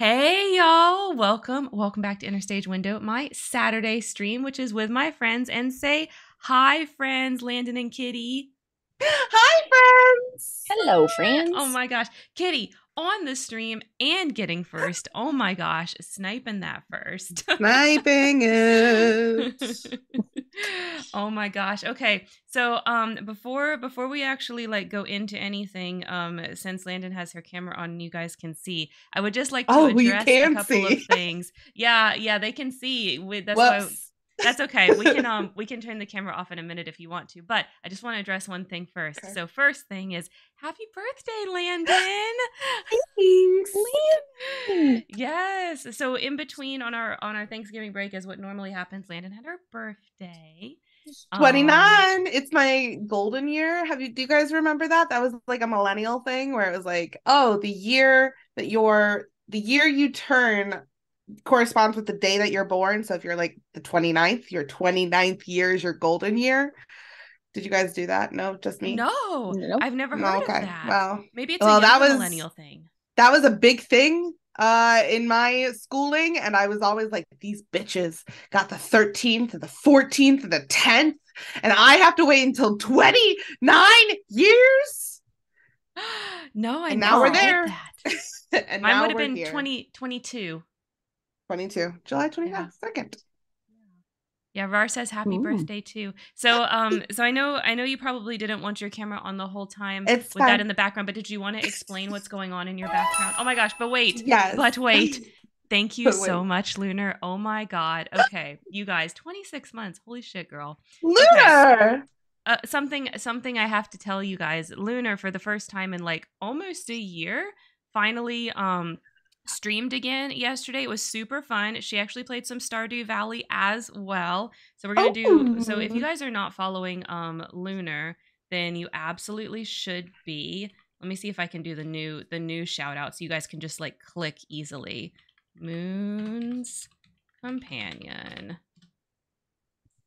Hey y'all, welcome. Welcome back to Interstage Window, my Saturday stream, which is with my friends. And say hi, friends, Landon and Kitty. Hi, friends. Hello, friends. Oh my gosh. Kitty, on the stream and getting first. Oh my gosh, sniping that first. Sniping it. oh my gosh. Okay. So um before before we actually like go into anything, um since Landon has her camera on and you guys can see, I would just like to Oh, address a couple see. of things. Yeah, yeah, they can see. With that's Whoops. why that's okay. We can um we can turn the camera off in a minute if you want to, but I just want to address one thing first. Okay. So first thing is happy birthday, Landon. Thanks. Landon. yes. So in between on our on our Thanksgiving break is what normally happens. Landon had her birthday. Um, 29. it's my golden year. Have you do you guys remember that? That was like a millennial thing where it was like, oh, the year that you're the year you turn corresponds with the day that you're born. So if you're like the 29th, your 29th year is your golden year. Did you guys do that? No, just me. No, Nope. I've never No, heard okay. of that. Well, Maybe it's well, a that was- millennial thing. that was a big thing uh in my schooling and i was always like these bitches got the 13th and the 14th and the 10th and i have to wait until 29 years no, I And now we're there. that. and Mine now would have been here. 20, 22. 22 july 22nd Yeah. Yeah, Rar says happy Ooh. birthday too. So um so I know I know you probably didn't want your camera on the whole time It's with that in the background, but did you want to explain what's going on in your background? Oh my gosh, but wait. yes But wait. Thank you so much, Lunar. Oh my god. Okay, you guys, 26 months. Holy shit, girl. lunar Uh, something something I have to tell you guys. Lunar for the first time in like almost a year finally um streamed again yesterday. It was super fun. She actually played some Stardew Valley as well. So we're going to do so if you Oh. guys are not following um Lunar, then you absolutely should be. Let me see if I can do the new the new shout out so you guys can just like click easily. Moon's companion.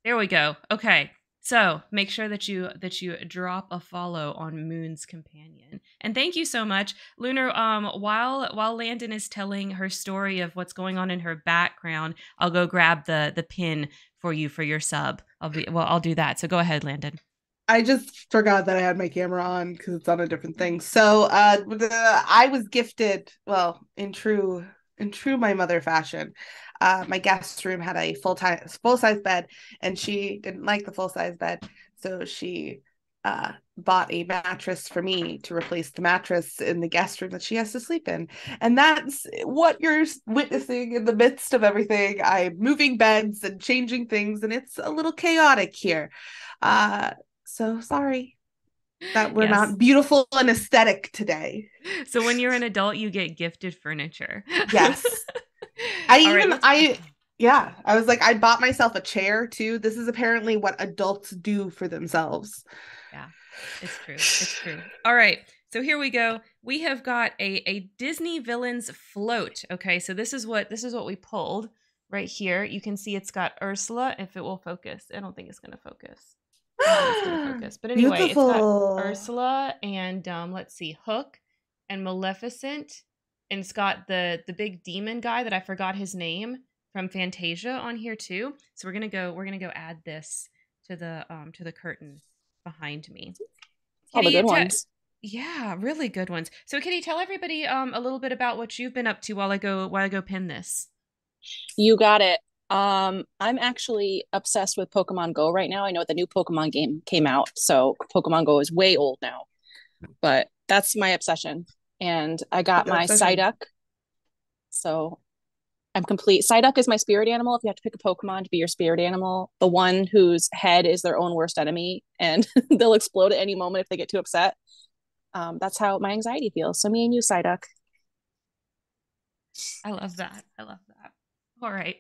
There we go. Okay. So make sure that you that you drop a follow on Moon's Companion. And thank you so much. Lunar, um, while while Landon is telling her story of what's going on in her background, I'll go grab the the pin for you for your sub. I'll be well, I'll do that. So go ahead, Landon. I just forgot that I had my camera on because it's on a different thing. So uh the, I was gifted, well, in true in true my mother fashion. Uh my guest room had a full time full size bed and she didn't like the full size bed. So she uh bought a mattress for me to replace the mattress in the guest room that she has to sleep in. And that's what you're witnessing in the midst of everything. I'm moving beds and changing things and it's a little chaotic here. Uh so sorry that we're Yes. not beautiful and aesthetic today. So when you're an adult, you get gifted furniture. Yes. I even let's- I yeah, I was like I bought myself a chair too. This is apparently what adults do for themselves. Yeah, it's true. It's true. All right. So here we go. We have got a a Disney villains float. Okay, so this is what this is what we pulled right here. You can see it's got Ursula. If it will focus, I don't think it's gonna focus. I don't think it's gonna focus. But anyway, it's Beautiful. got Ursula and um, let's see, Hook and Maleficent, and got the the big demon guy that I forgot his name from Fantasia on here too. So we're gonna go. We're gonna go add this to the um to the curtain behind me. All the good te- ones. Yeah, really good ones. So, Kitty, tell everybody um a little bit about what you've been up to while I go while I go pin this. You got it. Um, I'm actually obsessed with Pokemon Go right now. I know the new Pokemon game came out, so Pokemon Go is way old now. But that's my obsession. And I got my Obsession. Psyduck. So I'm complete. Psyduck is my spirit animal. If you have to pick a Pokemon to be your spirit animal, the one whose head is their own worst enemy and they'll explode at any moment if they get too upset. Um, that's how my anxiety feels. So me and you, Psyduck. I love that. I love that. All right.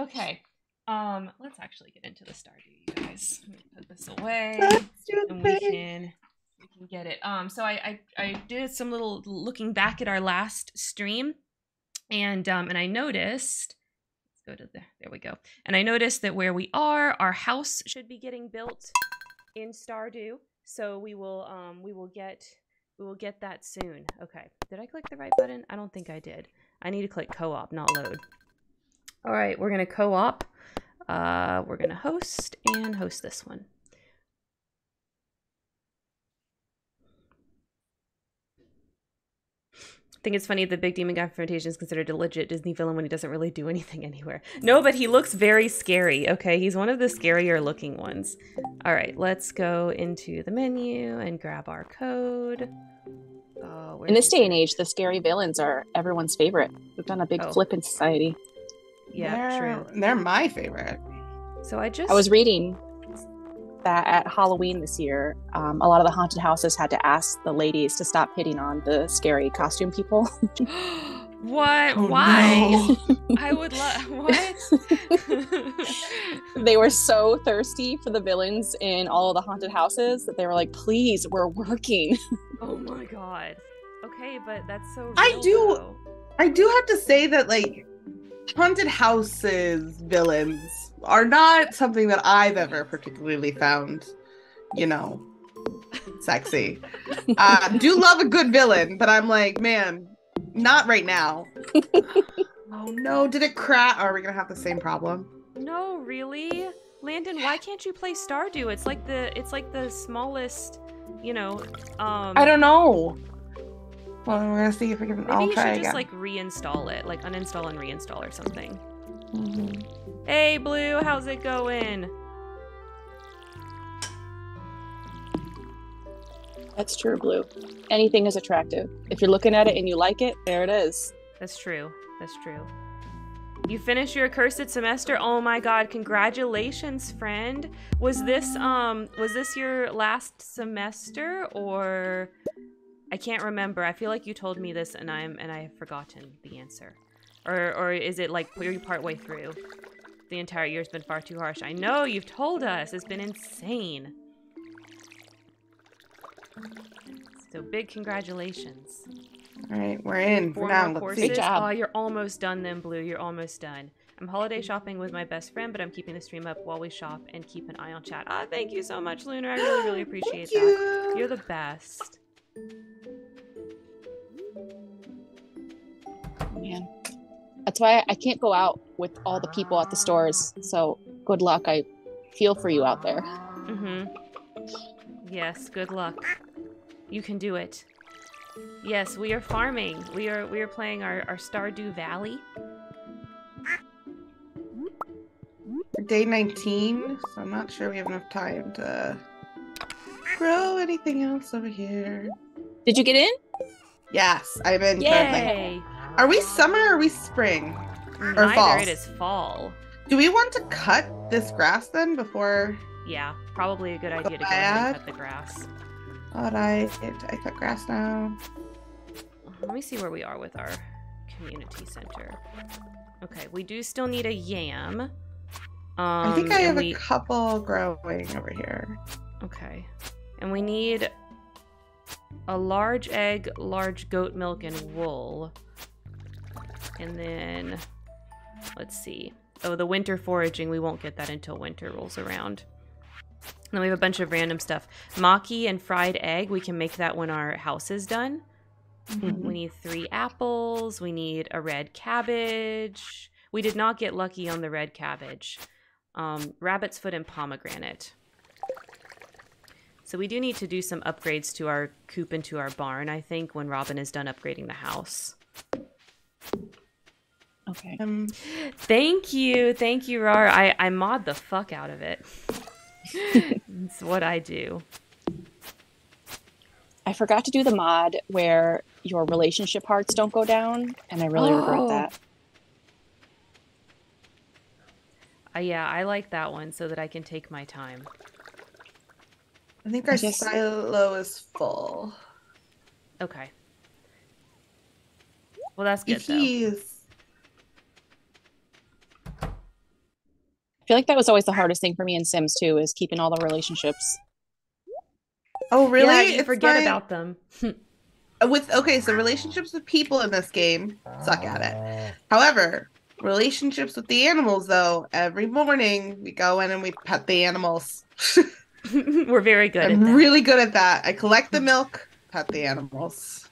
Okay. Um, let's actually get into the Stardew, you guys. Let me put this away. Let's do and the we can we can get it. Um, so I, I I did some little looking back at our last stream, and um, and I noticed. Let's go to the there we go. And I noticed that where we are, our house should be getting built in Stardew. So we will um we will get We will get that soon. Okay. Did I click the right button? I don't think I did. I need to click co-op, not load. All right, we're gonna co-op. Uh, we're gonna host and host this one. I think it's funny the big demon confrontation is considered a legit Disney villain when he doesn't really do anything anywhere. No, but he looks very scary. Okay, he's one of the scarier looking ones. All right, let's go into the menu and grab our code. Oh, in this day and age, the scary villains are everyone's favorite. We've done a big Oh. flip in society. Yeah, they're, true. They're my favorite. So I just I was reading that at Halloween this year, um, a lot of the haunted houses had to ask the ladies to stop hitting on the scary costume people. what? Oh, Why? no. I would love what? they were so thirsty for the villains in all of the haunted houses that they were like, please, we're working. oh my god. Okay, but that's so. Real, I do- though. I do have to say that like haunted houses villains are not something that I've ever particularly found, you know, sexy. uh, do love a good villain, but I'm like, man, not right now. oh no, did it crash? Are we gonna have the same problem? No, really, Landon. Why can't you play Stardew? It's like the it's like the smallest. You know. Um. I don't know. Well, we're gonna see if we can. Maybe I'll you should again. just like reinstall it, like uninstall and reinstall or something. Mhm. Hey, Blue, how's it going? That's true, Blue. Anything is attractive. If you're looking at it and you like it, there it is. That's true. That's true. You finished your accursed semester? Oh my god, congratulations, friend. Was this um was this your last semester or I can't remember. I feel like you told me this and I'm and I have forgotten the answer. Or or is it like you're partway through? The entire year's been far too harsh. I know you've told us. It's been insane. So big congratulations. All right, we're in for Four now. more Let's courses. see. Good job. Oh, you're almost done then, Blue. You're almost done. I'm holiday shopping with my best friend, but I'm keeping the stream up while we shop and keep an eye on chat. Ah, thank you so much, Lunar. I really, really appreciate that. you. You're the best. That's why I can't go out with all the people at the stores. So good luck. I feel for you out there. Mm-hmm. Yes, good luck. You can do it. Yes, we are farming. We are we are playing our, our Stardew Valley. day 19, so I'm not sure we have enough time to grow anything else over here. Did you get in? Yes, I'm in currently. Are we summer or are we spring? Neither fall. it is fall. Do we want to cut this grass then before? Yeah, probably a good idea to go ahead and cut the grass. Alright, I cut grass now. Let me see where we are with our community center. Okay, we do still need a yam. Um, I think I have we, a couple growing over here. Okay, and we need a large egg, large goat milk, and wool. And then, let's see. Oh, the winter foraging, we won't get that until winter rolls around. And then we have a bunch of random stuff. Maki and fried egg, we can make that when our house is done. Mm-hmm. We need three apples. We need a red cabbage. We did not get lucky on the red cabbage. Um, rabbit's foot and pomegranate. So we do need to do some upgrades to our coop and to our barn, I think, when Robin is done upgrading the house. Okay. Um, Thank you. Thank you, Rar. I, I mod the fuck out of it. it's what I do. I forgot to do the mod where your relationship hearts don't go down, and I really regret Oh. that. Uh, yeah, I like that one so that I can take my time. I think I our guess- silo is full. Okay. Well, that's good, though. Jeez. I feel like that was always the hardest thing for me in Sims too, is keeping all the relationships. Oh, really? Yeah, you It's forget my- about them. with okay, so relationships with people in this game suck at it. However, relationships with the animals though, every morning we go in and we pet the animals. We're very good I'm that. really good at that. I collect the milk, pet pet the animals.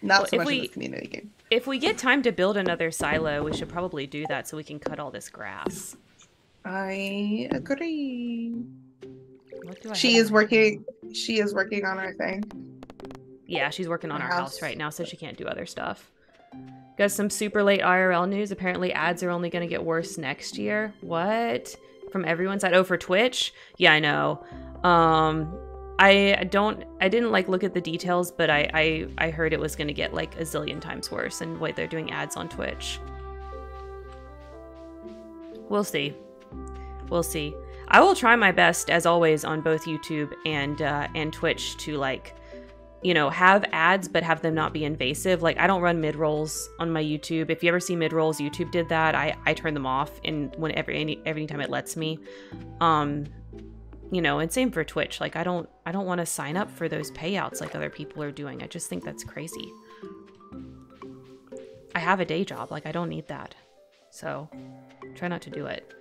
Not Well, so much we- in this community game. If we get time to build another silo, we should probably do that so we can cut all this grass. I agree. I She have is working. She is working on her thing. Yeah, she's working on Her our house. house. right now, so she can't do other stuff. Got some super late IRL news. Apparently, ads are only going to get worse next year. What? From everyone's side? Oh, for Twitch? Yeah, I know. Um, I don't. I didn't like look at the details, but I I, I heard it was going to get like a zillion times worse. And wait, they're doing ads on Twitch. We'll see. We'll see. I will try my best, as always, on both YouTube and uh, and Twitch to like you know, have ads but have them not be invasive. Like I don't run mid rolls on my YouTube. If you ever see mid rolls, YouTube did that. I I turn them off and whenever any every time it lets me. Um you know, and same for Twitch. Like I don't I don't want to sign up for those payouts like other people are doing. I just think that's crazy. I have a day job. Like I don't need that. So, try not to do it.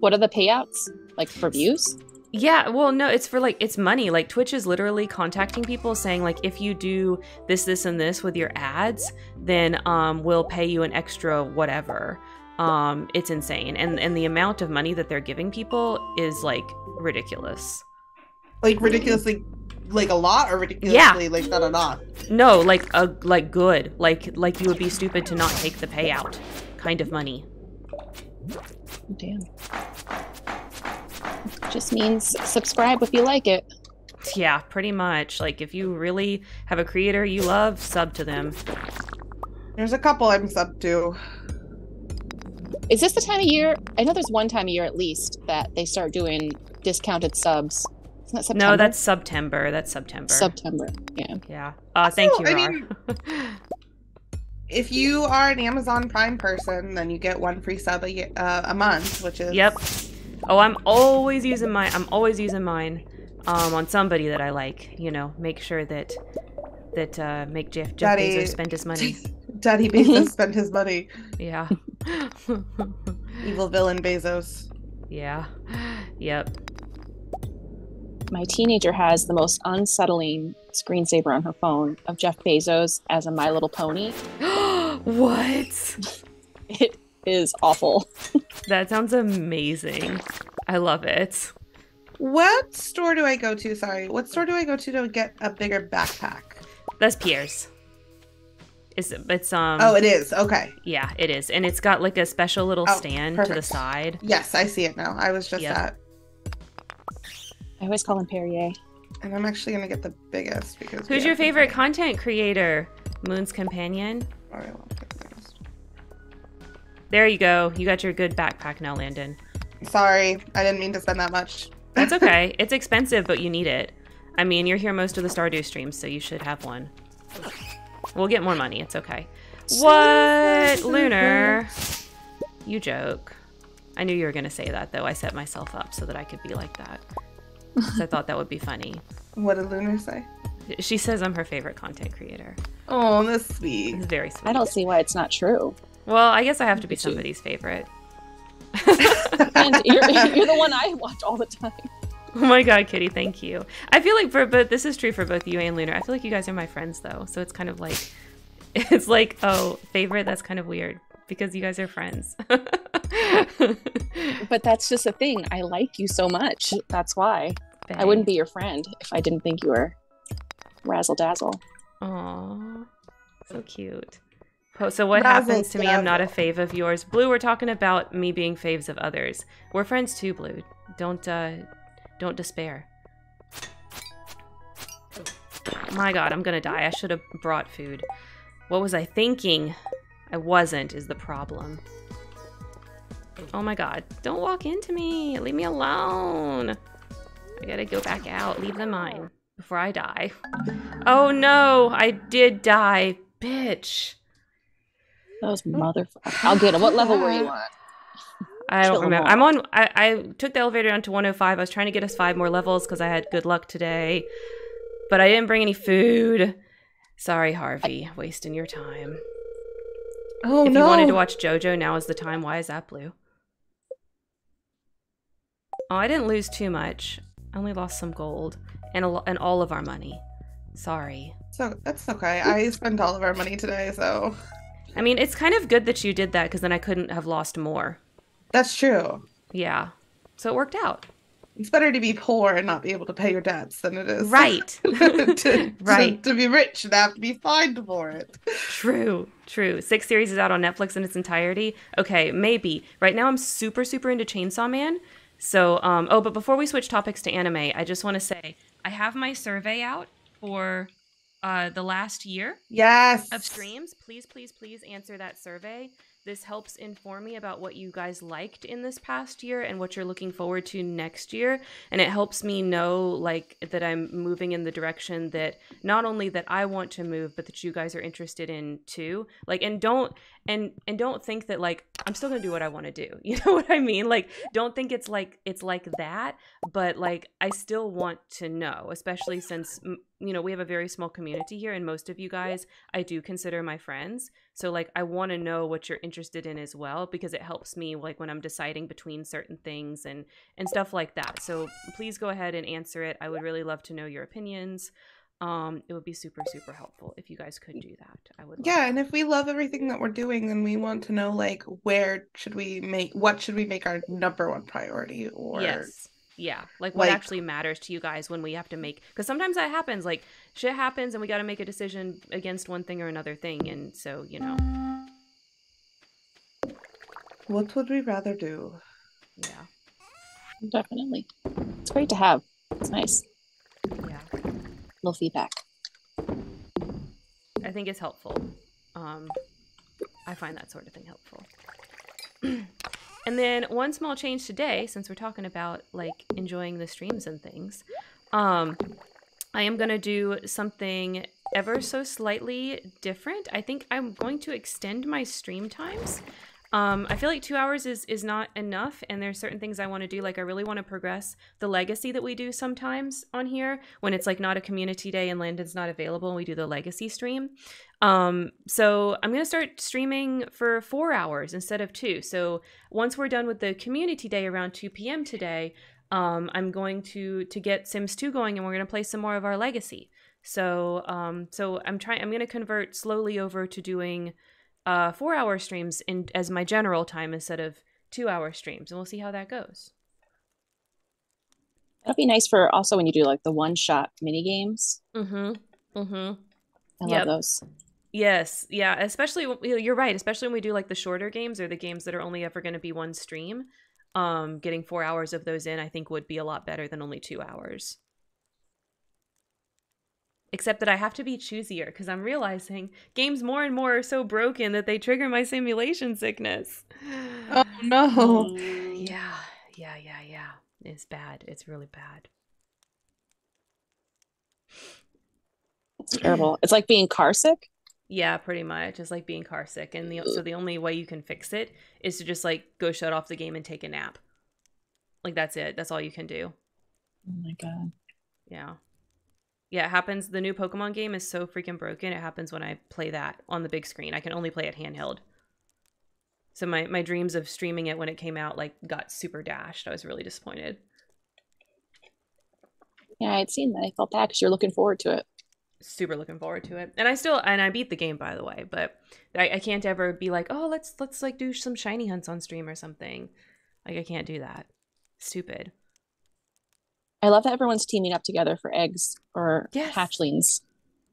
What are the payouts? Like for views? Yeah, well, no, it's for like it's money. Like Twitch is literally contacting people saying like if you do this, this, and this with your ads, then um we'll pay you an extra whatever. Um, it's insane, and and the amount of money that they're giving people is like ridiculous. Like ridiculously, like a lot, or ridiculously, like not enough. No, like a like good, like like you would be stupid to not take the payout, kind of money. Damn. Just means subscribe if you like it. Yeah, pretty much. Like if you really have a creator you love, sub to them. There's a couple I'm sub to. Is this the time of year? I know there's one time a year at least that they start doing discounted subs. Isn't that No, that's September. That's September. September. Yeah. Yeah. Uh, thank you, I mean- If you are an Amazon Prime person, then you get one free sub a, uh, a month, which is Yep. Oh, I'm always using mine. I'm always using mine um, on somebody that I like. You know, make sure that that uh, make Jeff Jeff Daddy- Bezos spend his money. Daddy Bezos spend his money. Yeah. Evil villain Bezos. yeah. Yep. My teenager has the most unsettling screensaver on her phone of Jeff Bezos as a My Little Pony. what? It is awful. That sounds amazing. I love it. What store do I go to? Sorry, what store do I go to to get a bigger backpack? That's Pierre's. It's it's um. oh, it is. Okay. yeah, it is, and it's got like a special little Oh, stand to the side. Yes, I see it now. I was just Yep. at, I always call him Perrier. and I'm actually gonna get the biggest because. Who's your favorite biggest. content creator? Moon's companion. All right, well, I'll get the biggest. There you go. You got your good backpack now, Landon. Sorry, I didn't mean to spend that much. That's okay. it's expensive, but you need it. I mean, you're here most of the Stardew streams, so you should have one. We'll get more money. It's okay. What? Lunar? You joke. I knew you were going to say that, though. I set myself up so that I could be like that. 'Cause I thought that would be funny. What did Lunar say? She says I'm her favorite content creator. Oh, that's sweet. It's very sweet. I don't see why it's not true. Well, I guess I have to be Look at you. somebody's favorite. And you're, you're the one I watch all the time. Oh my god, Kitty, thank you. I feel like for but this is true for both you and Lunar. I feel like you guys are my friends though. So it's kind of like it's like, oh, favorite, that's kind of weird because you guys are friends. But that's just a thing. I like you so much. That's why. I wouldn't be your friend if I didn't think you were razzle dazzle. Aw. So cute. So what Razzle happens to me? I'm not a fave of yours. Blue, we're talking about me being faves of others. We're friends too, Blue. Don't uh don't despair. My god, I'm gonna die. I should have brought food. What was I thinking? I wasn't, is the problem. Oh my god. Don't walk into me. Leave me alone. I gotta go back out. Leave them mine before I die. Oh no, I did die. Bitch. Those motherfuckers. I'll get them. What level were you on? I don't 'em remember. I'm on. I, I took the elevator down to 105. I was trying to get us five more levels because I had good luck today, but I didn't bring any food. Sorry, Harvey, wasting your time. Oh if no! you wanted to watch JoJo, now is the time. Why is that blue? Oh, I didn't lose too much. I only lost some gold and a, lo- and all of our money. Sorry. So that's okay. I spent all of our money today, so I mean, it's kind of good that you did that because then I couldn't have lost more. that's true. Yeah. So it worked out. It's better to be poor and not be able to pay your debts than it is Right. to, to- Right. to be rich and have to be fined for it. True, true. Six series is out on Netflix in its entirety. Okay, maybe. Right now I'm super, super into Chainsaw Man. So, um, oh, but before we switch topics to anime, I just want to say I have my survey out for uh, the last year Yes. of streams. Please, please, please answer that survey. This helps inform me about what you guys liked in this past year and what you're looking forward to next year. And it helps me know like that I'm moving in the direction that not only that I want to move, but that you guys are interested in too. Like and don't and and don't think that like I'm still gonna do what I want to do. You know what I mean? Like don't think it's like it's like that, but like I still want to know, especially since you know we have a very small community here, and most of you guys I do consider my friends. So like I want to know what you're interested in as well because it helps me like when I'm deciding between certain things and and stuff like that. So please go ahead and answer it. I would really love to know your opinions. Um, it would be super super helpful if you guys could do that. I would. Yeah, and if we love everything that we're doing, then we want to know like where should we make what should we make our number one priority or yes yeah like what like- actually matters to you guys when we have to make because sometimes that happens like shit happens and we got to make a decision against one thing or another thing and so you know what would we rather do? yeah Definitely. It's great to have. It's nice. Little feedback. i think it's helpful. Um i find that sort of thing helpful. And then one small change today since we're talking about like enjoying the streams and things um i am going to do something ever so slightly different. I think i'm going to extend my stream times um, I feel like two hours is is not enough, and there's certain things I want to do. Like I really want to progress the legacy that we do sometimes on here when it's like not a community day and Landon's not available, and we do the legacy stream. Um, so I'm gonna start streaming for four hours instead of two. So once we're done with the community day around 2 p.m. today, um, I'm going to to get Sims 2 going, and we're gonna play some more of our legacy. So um, so I'm trying. I'm gonna convert slowly over to doing uh, four hour streams in as my general time instead of two hour streams, and we'll see how that goes. That'd be nice for also when you do like the one shot mini games. Mm-hmm. Mm-hmm. I Yep. love those. Yes, yeah, especially when- you know, you're right, especially when we do like the shorter games or the games that are only ever going to be one stream. Um, getting four hours of those in, I think, would be a lot better than only two hours. Except that I have to be choosier because I'm realizing games more and more are so broken that they trigger my simulation sickness. Oh no. Mm, yeah, yeah, yeah, yeah. It's bad. It's really bad. It's terrible. It's like being car sick. Yeah, pretty much. It's like being car sick, and the so the only way you can fix it is to just like go shut off the game and take a nap. Like that's it. That's all you can do. Oh my god. Yeah. Yeah, it happens. The new Pokemon game is so freaking broken. It happens when I play that on the big screen. I can only play it handheld. So my my dreams of streaming it when it came out like got super dashed. I was really disappointed. Yeah, I'd seen that. I felt bad because you're looking forward to it. super looking forward to it and i still and i beat the game by the way but I, I can't ever be like oh let's let's like do some shiny hunts on stream or something like i can't do that stupid I love that everyone's teaming up together for eggs or Yes. hatchlings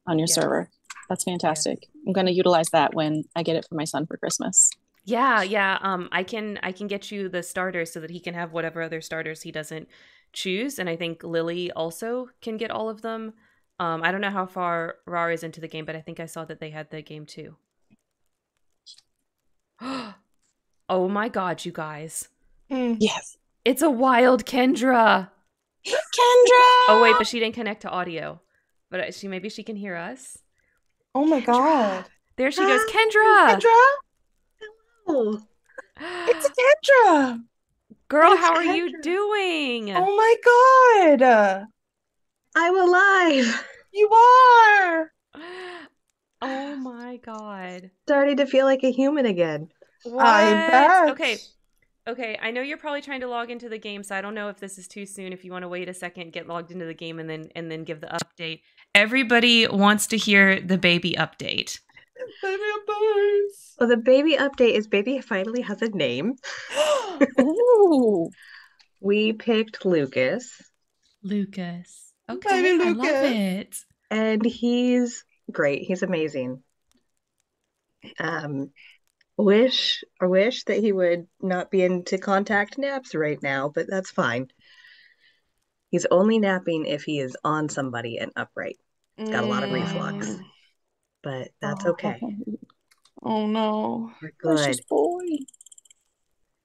on your Yes. server. That's fantastic. I'm going to utilize that when I get it for my son for Christmas. yeah yeah um i can i can get you the starters so that he can have whatever other starters he doesn't choose and i think lily also can get all of them um i don't know how far rar is into the game but i think i saw that they had the game too oh my god you guys Mm. Yes. it's a wild kendra Kendra! Oh wait, but she didn't connect to audio. But uh, she maybe she can hear us. Oh my god. There she goes, Kendra. Kendra? Oh, it's Kendra. Girl, it's how are you doing? Oh my god. I'm alive. You are. Oh my god. Starting to feel like a human again. What? I bet. Okay. Okay, I know you're probably trying to log into the game, so I don't know if this is too soon. If you want to wait a second, get logged into the game, and then and then give the update. Everybody wants to hear the baby update. Baby updates. Well, the baby update is baby finally has a name. Ooh. We picked Lucas, Lucas. Okay, Baby I love it. and he's great. He's amazing. Um, wish or wish that he would not be into contact naps right now, but that's fine. He's only napping if he is on somebody and upright, He's got a lot of reflux. Mm. but that's Oh, okay. Oh no. We're good. Precious boy.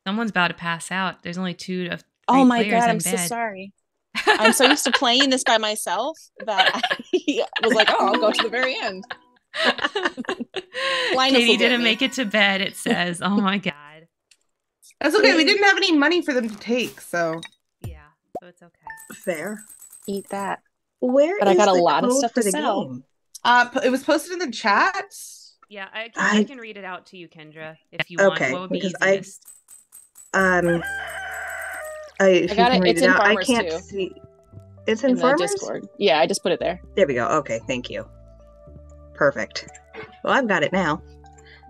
Someone's about to pass out. There's only two of. Oh three my god, I'm so sorry. I'm so used to playing this by myself that I was like, oh, I'll go to the very end. Linus Katie will didn't me. make it to bed. It says, "Oh my god." That's okay. We didn't have any money for them to take, so Yeah, so it's okay. Fair. Eat that. Where But I is got a lot of stuff for to the sell. game? uh it was posted in the chat. Yeah, I can, I, I- can read it out to you, Kendra, if you want. Okay, What would be because I- Um, I, if you got can it. read It's it in out. I Farmers can't too. see. It's in, In Farmers? Discord. Yeah, I just put it there. There we go. Okay, thank you. Perfect. Well, I've got it now.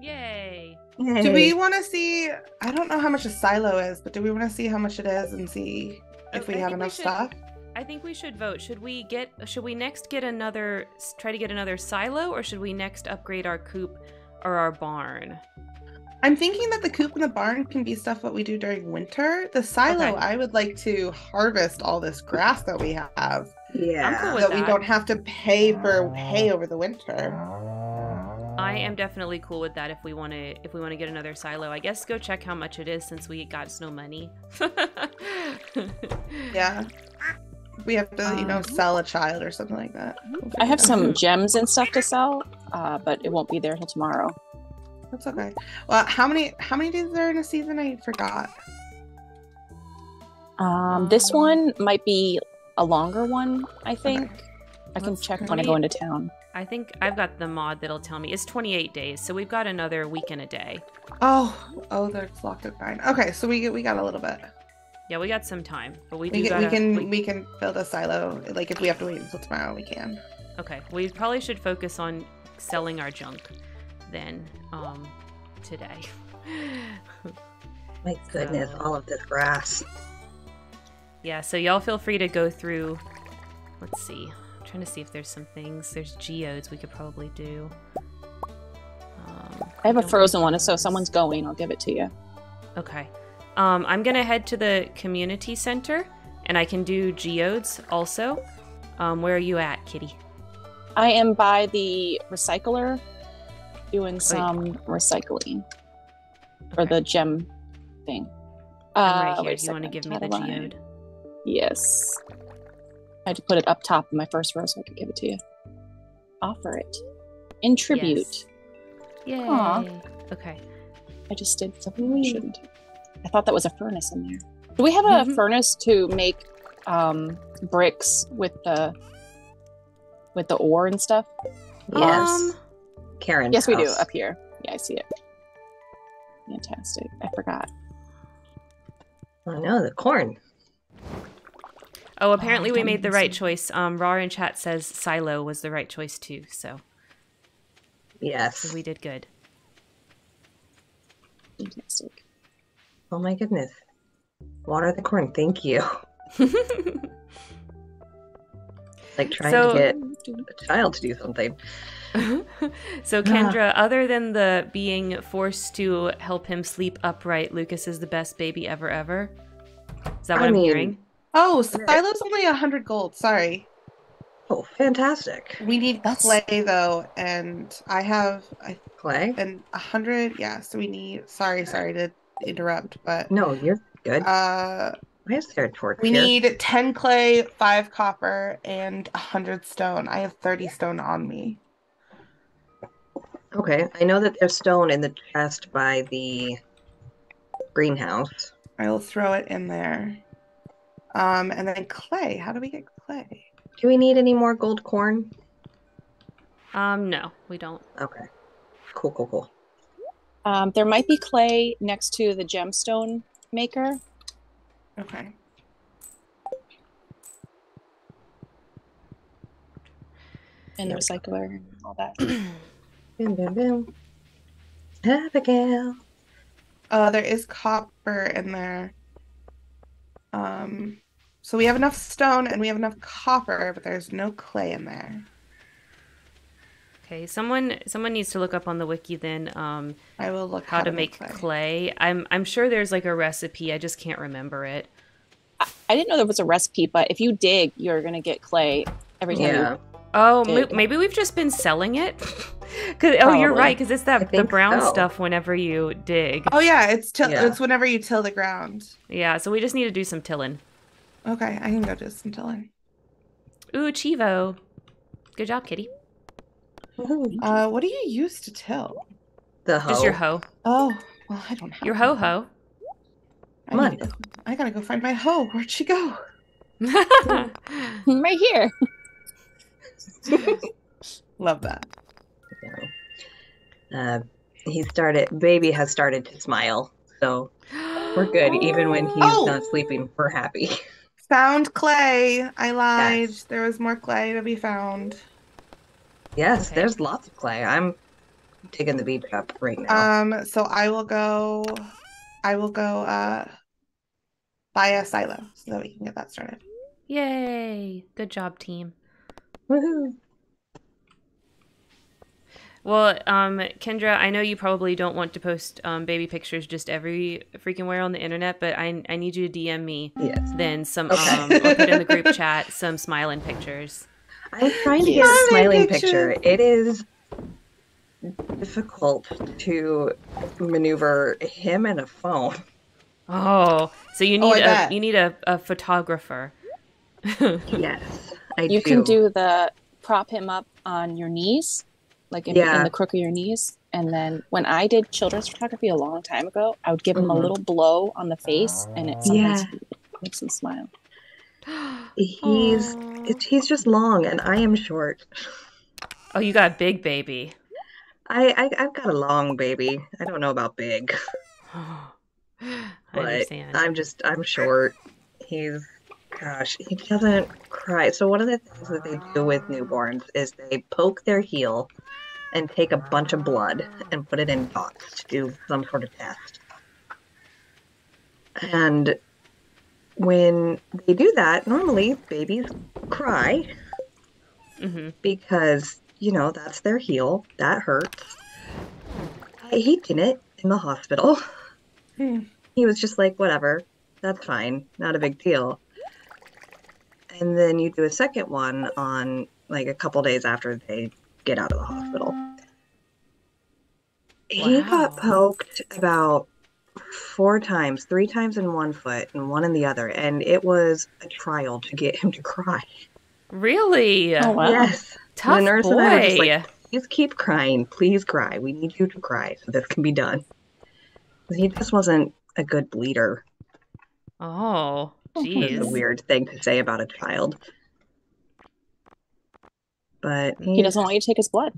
Yay! Do we want to see? I don't know how much a silo is, but do we want to see how much it is and see if we I have think we enough should- stuff? I think we should vote. Should we get? Should we next get another? Try to get another silo, or should we next upgrade our coop or our barn? I'm thinking that the coop and the barn can be stuff what we do during winter. The silo, Okay. I would like to harvest all this grass that we have, Yeah. I'm cool with that we don't have to pay for hay over the winter. I am definitely cool with that. If we want to, if we want to get another silo, I guess go check how much it is since we got no money. Yeah. We have to, you know, Um, sell a child or something like that. We'll I have out. some gems and stuff to sell, uh, but it won't be there till tomorrow. That's okay. Well, how many how many days are there in a season? I forgot. Um, this one might be a longer one, I think. I can Let's check when I go into town. I think I've got the mod that'll tell me it's 28 days, so we've got another week and a day. Oh, oh, there's locked at nine. Okay, so we we got a little bit. Yeah, we got some time, but we We can, we gotta- can we- we can build a silo. Like if we have to wait until tomorrow, we can. Okay, we probably should focus on selling our junk then um today. My goodness, So- all of this grass. Yeah, so y'all feel free to go through let's see. I'm trying to see if there's some things. There's geodes we could probably do. Um, I have a frozen one, so if someone's going, I'll give it to you. Okay. Um, I'm gonna head to the community center, and I can do geodes also. Um, where are you at, Kitty? I am by the recycler doing some recycling for Okay. the gem thing. I'm Uh, right here. wait a Do you want to give me the geode? Yes. I had to put it up top in my first row so I could give it to you. Offer it. In tribute. Yes. Yay. Aw. Okay. I just did something I shouldn't. I thought that was a furnace in there. Do we have a Mhm. furnace to make um, bricks with the with the ore and stuff? Yes. Um, Karen. Yes, we do up here. Yeah, I see it. Fantastic. I forgot. Oh no, the corn. Oh, apparently we made the right see. choice. Um, Rar in chat says silo was the right choice too, so, Yes. so we did good. Fantastic. Oh my goodness. Water the corn. Thank you. Like trying So- to get a child to do something. so Kendra, other than the being forced to help him sleep upright, Lucas is the best baby ever ever. Is that what I am hearing? Oh, silo's only a hundred gold. Sorry, Oh, fantastic. we need That's- clay though, and I have I Clay? and a hundred. Yeah, so we need. Sorry, sorry to interrupt, but No, you're good. uh, Why is there a torch we here? need ten clay, five copper, and a hundred stone. I have thirty stone on me. Okay, I know that there's stone in the chest by the greenhouse. I will throw it in there. Um, and then clay. How do we get clay? Do we need any more gold corn? Um, no, we don't. Okay. Cool, cool, cool. Um, there might be clay next to the gemstone maker Okay. and the There we recycler and all that. Boom, boom, boom. Abigail. Uh, there is copper in there. Um, so we have enough stone and we have enough copper, but there's no clay in there. Okay, someone someone needs to look up on the wiki then um, I will look how to make clay. I'm I'm sure there's like a recipe. I just can't remember it. I didn't know there was a recipe, but if you dig, you're gonna get clay every time. Yeah. Oh, ma- Dig. maybe we've just been selling it. Cause oh, you're right. Because it's that the brown so. stuff whenever you dig. Oh yeah, it's till Yeah. it's whenever you till the ground. Yeah, so we just need to do some tilling. Okay, I can go do some tilling. Ooh, Chivo. Good job, Kitty. Woohoo. Uh, what do you use to till? The hoe. Just your hoe. Oh, well, I don't have Your one. ho ho. I, Come on. need to go- I gotta go find my hoe. Where'd she go? right here. Love that. Uh, he started. Baby has started to smile, so we're good. Even when he's Oh! not sleeping, we're happy. Found clay. I lied. Yes. There was more clay to be found. Yes, Okay. there's lots of clay. I'm digging the beach up right now. Um, so I will go. I will go. Uh, buy a silo so that we can get that started. Yay! Good job, team. Woohoo! Well, um, Kendra, I know you probably don't want to post um, baby pictures just every freaking where on the internet, but I, I need you to DM me Yes, then some, Okay. um, or put in the group chat some smiling pictures. I'm trying to get Smiling a smiling picture. picture. It is difficult to maneuver him and a phone. Oh, so you Oh, need I a bet. you need a, a photographer. Yes, I You do. can do the prop him up on your knees, like in, Yeah. in the crook of your knees. And then when I did children's photography a long time ago, I would give him a Mhm. little blow on the face, and it sometimes Yeah. makes him smile. He's Aw. he's just long, and I am short. oh, you got a big baby. I, I I've got a long baby. I don't know about big, I but understand. I'm just I'm short. He's gosh, he doesn't cry. So one of the things that they do with newborns is they poke their heel and take a bunch of blood and put it in dots to do some sort of test. And when they do that, normally babies cry hmm because you know that's their heel. That hurts. He didn't in the hospital. Hmm. he was just like whatever. That's fine. Not a big deal. And then you do a second one on like a couple days after they get out of the hospital he got poked about four times three times in one foot and one in the other and it was a trial to get him to cry Really? Oh, wow. yes Tough nurse boy. and I were just like, please keep crying. Please cry. We need you to cry so this can be done. He just wasn't a good bleeder. oh, Oh, hmm. It's a weird thing to say about a child. But He doesn't want you to take his blood.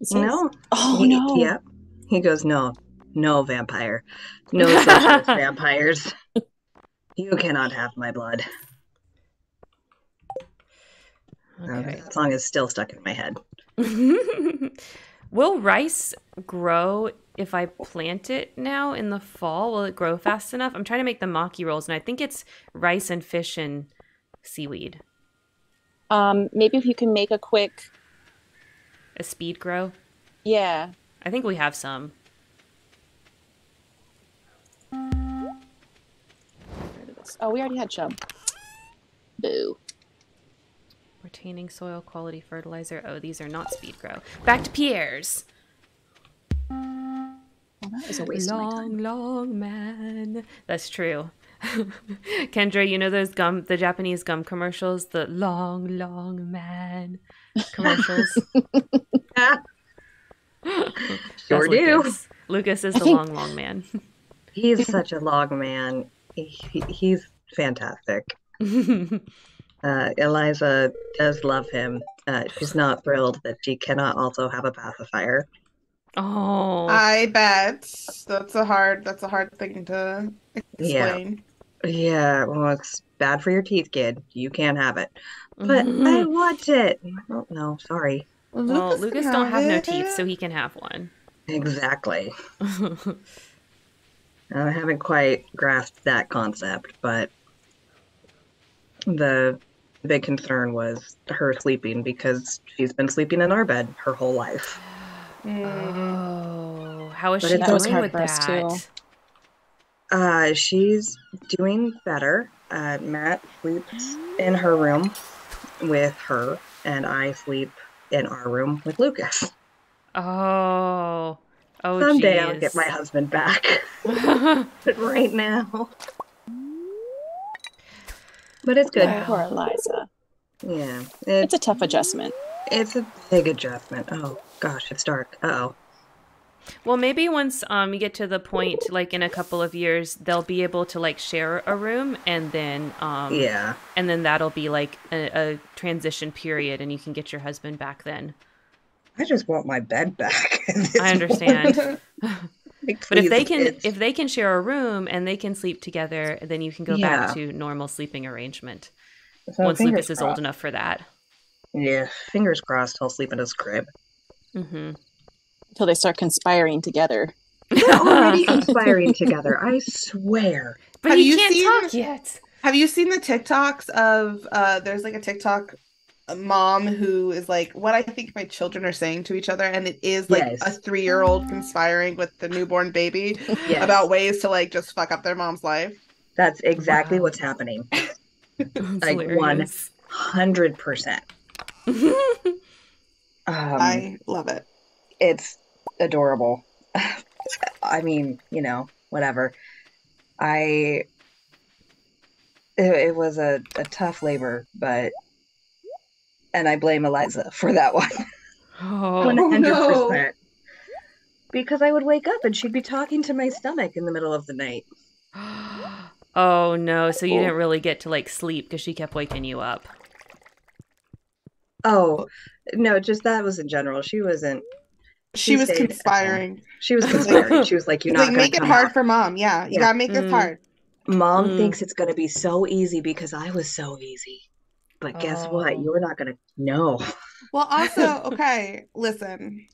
It says- No. Oh he, no. Yep. He goes, no, no vampire, no socialist vampires. You cannot have my blood. Okay. That song is still stuck in my head. Will rice grow if I plant it now in the fall? Will it grow fast enough? I'm trying to make the maki rolls, and I think it's rice and fish and seaweed. Um, maybe if you can make a quick, A speed grow. yeah. I think we have some. Where did this- Oh, we already had chub. Boo. Retaining soil quality fertilizer. Oh, these are not speed grow. Back to Pierre's. Well, that was a waste of my time. Long, long man. That's true. Kendra, you know those gum, the Japanese gum commercials, the long, long man commercials. Sure That's do. Lucas. Lucas is I the think- long, long man. He's such a long man. He, he- he's fantastic. Uh, Eliza does love him. Uh, she's not thrilled that she cannot also have a pacifier. Oh, I bet that's a hard that's a hard thing to Yeah. explain. Yeah, yeah. well, it's bad for your teeth, kid. You can't have it. But I Mhm. want it. Oh, no, sorry. Well, can Lucas don't have no teeth, so he can have one. Exactly. I haven't quite grasped that concept, but the big concern was her sleeping because she's been sleeping in our bed her whole life. Mm. oh, how is But she it- That was doing with for that? too. Uh, she's doing better. Uh, Matt sleeps in her room with her, and I sleep in our room with Lucas. Oh, oh, Someday I'll get my husband back, but right now. But it's good. Poor Eliza. Yeah, It's it's a tough adjustment. it's a big adjustment. Oh gosh, it's dark. Uh oh. Well, maybe once um you get to the point, like in a couple of years, they'll be able to like share a room, and then um Yeah. and then that'll be like a, a transition period, and you can get your husband back then. I just want my bed back. I understand. But if they can, if they can share a room and they can sleep together, then you can go Yeah. back to normal sleeping arrangement so once Lucas is old enough for that. Yeah, fingers crossed he'll sleep in his crib. hmm Until they start conspiring together. They're already conspiring together. I swear. but Have you can't seen- talk yet. Have you seen the TikToks of uh there's like a TikTok mom who is like what I think my children are saying to each other and it is like Yes. a 3-year-old conspiring with the newborn baby Yes. about ways to like just fuck up their mom's life. That's exactly Wow. what's happening. Like. Hundred percent. Um, I love it. it's adorable. I mean, you know, whatever. I it, it was a, a tough labor, but and I blame Eliza for that one. Oh, one oh. hundred no. Because I would wake up and she'd be talking to my stomach in the middle of the night. oh no! So you didn't really get to like sleep because she kept waking you up. Oh, no, just that was in general. She wasn't She, She was stayed at home. conspiring. she was conspiring. She was like, You're not like make it come hard out. for mom. Yeah, you Yeah. gotta make this Mm. hard. Mom Mm. thinks it's gonna be so easy because I was so easy. But guess what? Oh. You're not gonna know. Well, also, okay, listen.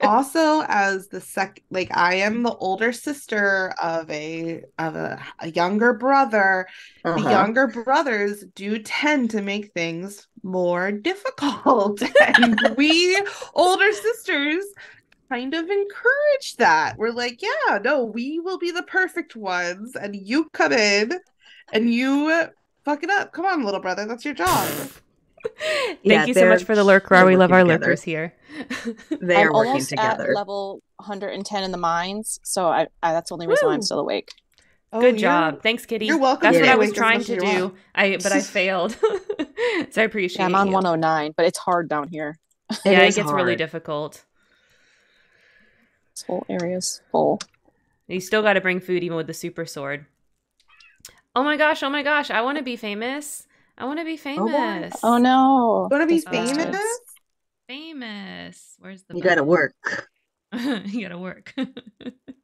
Also, as the sec, like I am the older sister of a of a, a younger brother. The Uh-huh. younger brothers do tend to make things more difficult, and we older sisters kind of encourage that. We're like, yeah, no, we will be the perfect ones, and you come in and you fuck it up. Come on, little brother, that's your job. Thank Yeah, you so much for the lurker. they're We love our together. lurkers here. They I'm are working almost together. at level 110 in the mines, so I, I that's the only reason why I'm still awake. Oh, Good you're- job. Thanks, Kitty. you're welcome That's to what I was trying to do. want. I but I failed. so I appreciate Yeah, I'm on you. 109, but it's hard down here. yeah, it gets really difficult. This whole area's full. You still got to bring food even with the super sword. Oh my gosh! Oh my gosh! I want to be famous. I want to be famous. Oh no. You want to be Those famous? Famous. Where's the? You gotta work. you gotta work.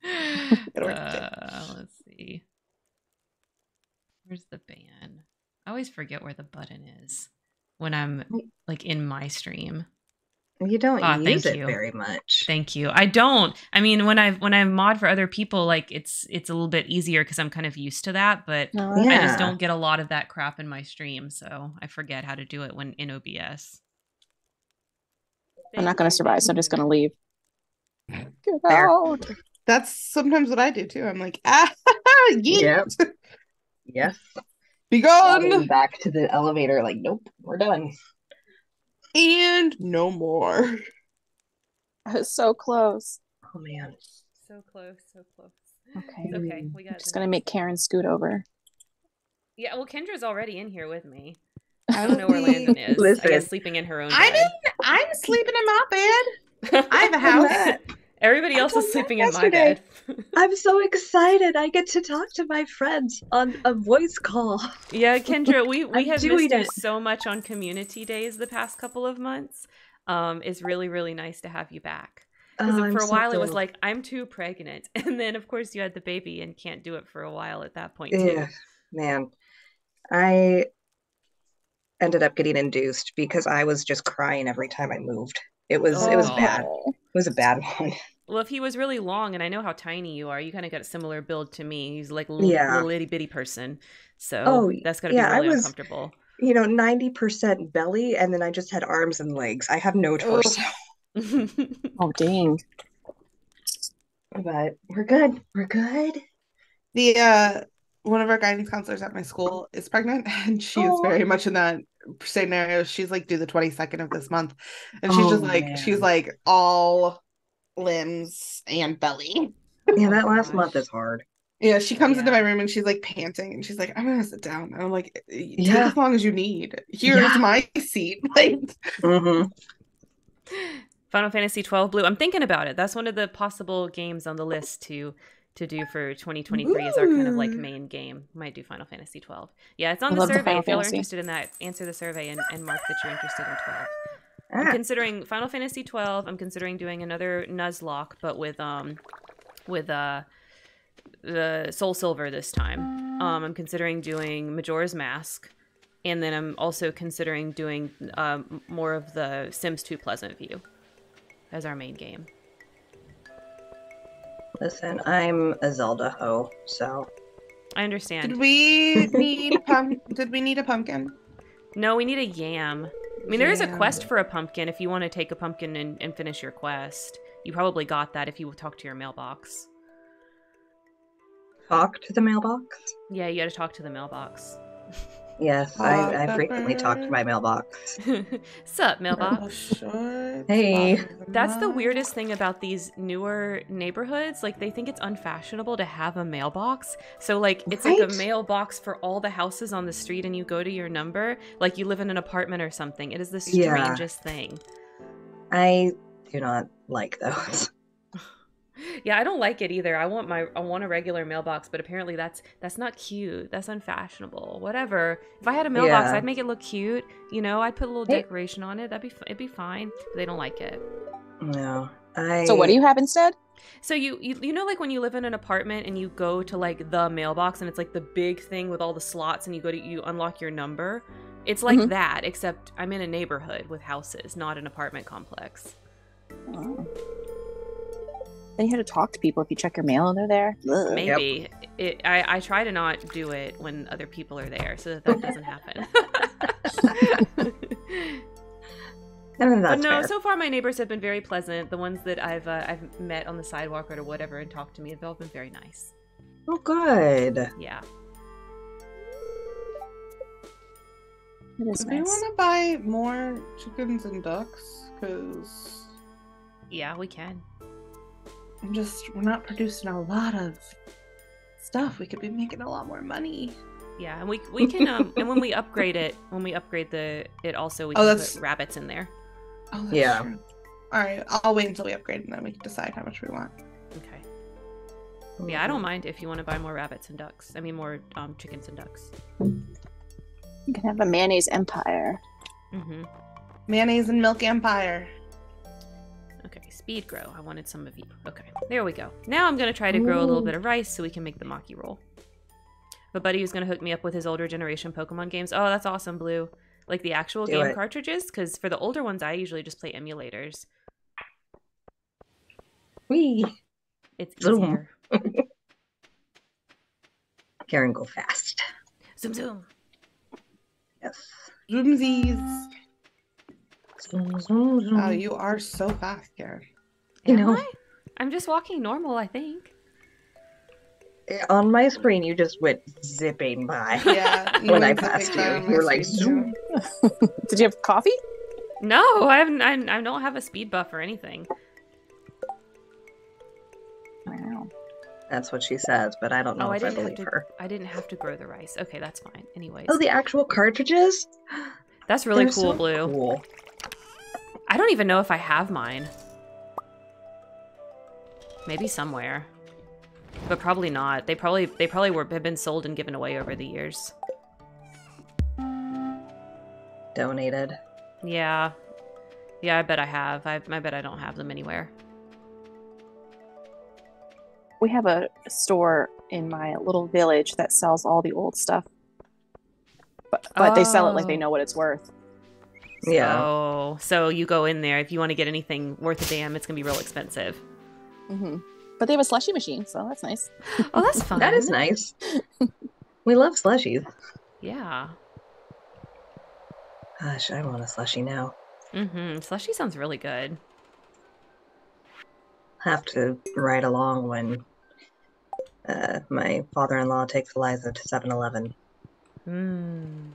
Gotta work uh, let's see. Where's the ban? I always forget where the button is when I'm like in my stream. You don't Ah, use thank it you. very much. Thank you. I don't. I mean, when I when I mod for other people, like it's it's a little bit easier because I'm kind of used to that. But No, I just don't get a lot of that crap in my stream, so I forget how to do it when in OBS. I'm not going to survive, so I'm just going to leave. Get Fair. out. That's sometimes what I do too. I'm like, ah, yeet, Yep. Yes. be Going gone, back to the elevator, like, nope, we're done. And no more. I was so close. Oh man. So close, so close. Okay. It's okay. We got. Just going to make Karen scoot over. Yeah, well, Kendra's already in here with me. I I don't know where Landon is. I Listen. guess sleeping in her own I'm bed. in. I'm sleeping in my bed. I have a house. Everybody else is sleeping in my bed. I'm so excited. I get to talk to my friends on a voice call. yeah, Kendra, we, we have missed you so much on community days the past couple of months. Um, it's really, really nice to have you back. Because Oh, for a so while it was like, I'm too pregnant. And then, of course, you had the baby and can't do it for a while at that point, too. Yeah, man. I ended up getting induced because I was just crying every time I moved. It was it was Oh. bad. It was a bad one. Well, if he was really long, and I know how tiny you are, you kind of got a similar build to me. He's like a little, Yeah. little itty bitty person. So Oh, that's got to yeah, be I really was- uncomfortable. You know, 90% belly, and then I just had arms and legs. I have no torso. Oh, dang. But we're good. We're good. The uh one of our guidance counselors at my school is pregnant and she's Oh. very much in that scenario. She's like due the 22nd of this month. And she's just Oh, like man. she's like all limbs and belly. Yeah, that Oh, last gosh. month is hard. Yeah, she comes into my room and she's like panting and she's like, I'm gonna sit down. And I'm like, take Yeah. as long as you need. Here's Yeah. my seat. Like hmm Final Fantasy 12 Blue. I'm thinking about it. That's one of the possible games on the list to to do for 2023 as our kind of like main game. Might do Final Fantasy 12. Yeah, it's on I the love the survey. If y'all are interested in that, answer the survey and, and mark that you're interested in 12. I'm Ah, considering Final Fantasy 12. I'm considering doing another Nuzlocke, but with um with uh the Soul Silver this time. Um, I'm considering doing Majora's Mask, and then I'm also considering doing um, more of the Sims 2 Pleasant View as our main game. listen, I'm a Zelda ho, so I understand. did we need a pump did we need a pumpkin? No, we need a yam. I mean, there is a quest for a pumpkin if you want to take a pumpkin and, and finish your quest. You probably got that if you talk to your mailbox. talk to the mailbox. Yeah, you got to talk to the mailbox. Yes, Hot I, I frequently talk to my mailbox. Sup, Oh, mailbox? Hey. That's the weirdest thing about these newer neighborhoods. Like, they think it's unfashionable to have a mailbox. So, like, it's like a mailbox for all the houses on the street, and you go to your number, like you live in an apartment or something. It is the Yeah. strangest thing. I do not like those. Yeah, I don't like it either. I want my I want a regular mailbox, but apparently that's that's not cute. That's unfashionable. Whatever. If I had a mailbox, Yeah. I'd make it look cute. You know, I'd put a little decoration on it. That'd be it'd be fine. But they don't like it. No, I. So what do you have instead? So you, you you know like when you live in an apartment and you go to like the mailbox and it's like the big thing with all the slots and you go to you unlock your number. It's like Mhm. that except I'm in a neighborhood with houses, not an apartment complex. Oh. Then you have to talk to people if you check your mail and they're there. Ugh. Maybe it, I I try to not do it when other people are there so that that doesn't happen. But no, fair. so far my neighbors have been very pleasant. The ones that I've uh, I've met on the sidewalk or whatever and talked to me have all been very nice. Oh, good. Yeah. It is Do we want to buy more chickens and ducks? Because Yeah, we can. I'm just, we're not producing a lot of stuff. We could be making a lot more money. Yeah, and we we can um and when we upgrade it, when we upgrade the it also we Oh, can that's- put rabbits in there. Oh, that's Yeah. true. All right, I'll wait until we upgrade and then we can decide how much we want. Okay. Yeah, I don't mind if you want to buy more rabbits and ducks. I mean more um chickens and ducks. You can have a mayonnaise empire. Mm-hmm. Mayonnaise and milk empire. Okay, speed grow. I wanted some of you. Okay, there we go. Now I'm gonna try to grow a little bit of rice so we can make the Maki roll. But Buddy who's gonna hook me up with his older generation Pokemon games. Oh, that's awesome, Blue. Like the actual Do game it. cartridges, because for the older ones, I usually just play emulators. Wee. It's Zoom. easier. Karen, go fast. Zoom zoom. Yes. Zoomsies. Zoom, zoom, zoom. Oh, you are so fast, Karen. You Am know- I? I'm just walking normal, I think. Eh, on my screen, you just went zipping by. Yeah. When I passed you, you my were like, zoom. Did you have coffee? No, I haven't. I, I don't have a speed buff or anything. Wow. That's what she says, but I don't know Oh, I if I, didn't have believe to. her. I didn't have to grow the rice. Okay, that's fine. Anyways, Oh, the actual cartridges? that's really They're cool, so Blue. Cool. I don't even know if I have mine. Maybe somewhere, but probably not. They probably they probably were have been sold and given away over the years. Donated. Yeah, yeah. I bet I have. I, I bet I don't have them anywhere. we have a store in my little village that sells all the old stuff. But, but they sell it like they Oh. know what it's worth. Yeah. Oh, so you go in there if you want to get anything worth a damn, it's gonna be real expensive. Hmm But they have a slushy machine, so that's nice. Oh, that's fun. That is nice. we love slushies. Yeah. Gosh, I want a slushy now. Mm-hmm. Slushy sounds really good. Have to ride along when uh, my father-in-law takes Eliza to 7-Eleven. Mm.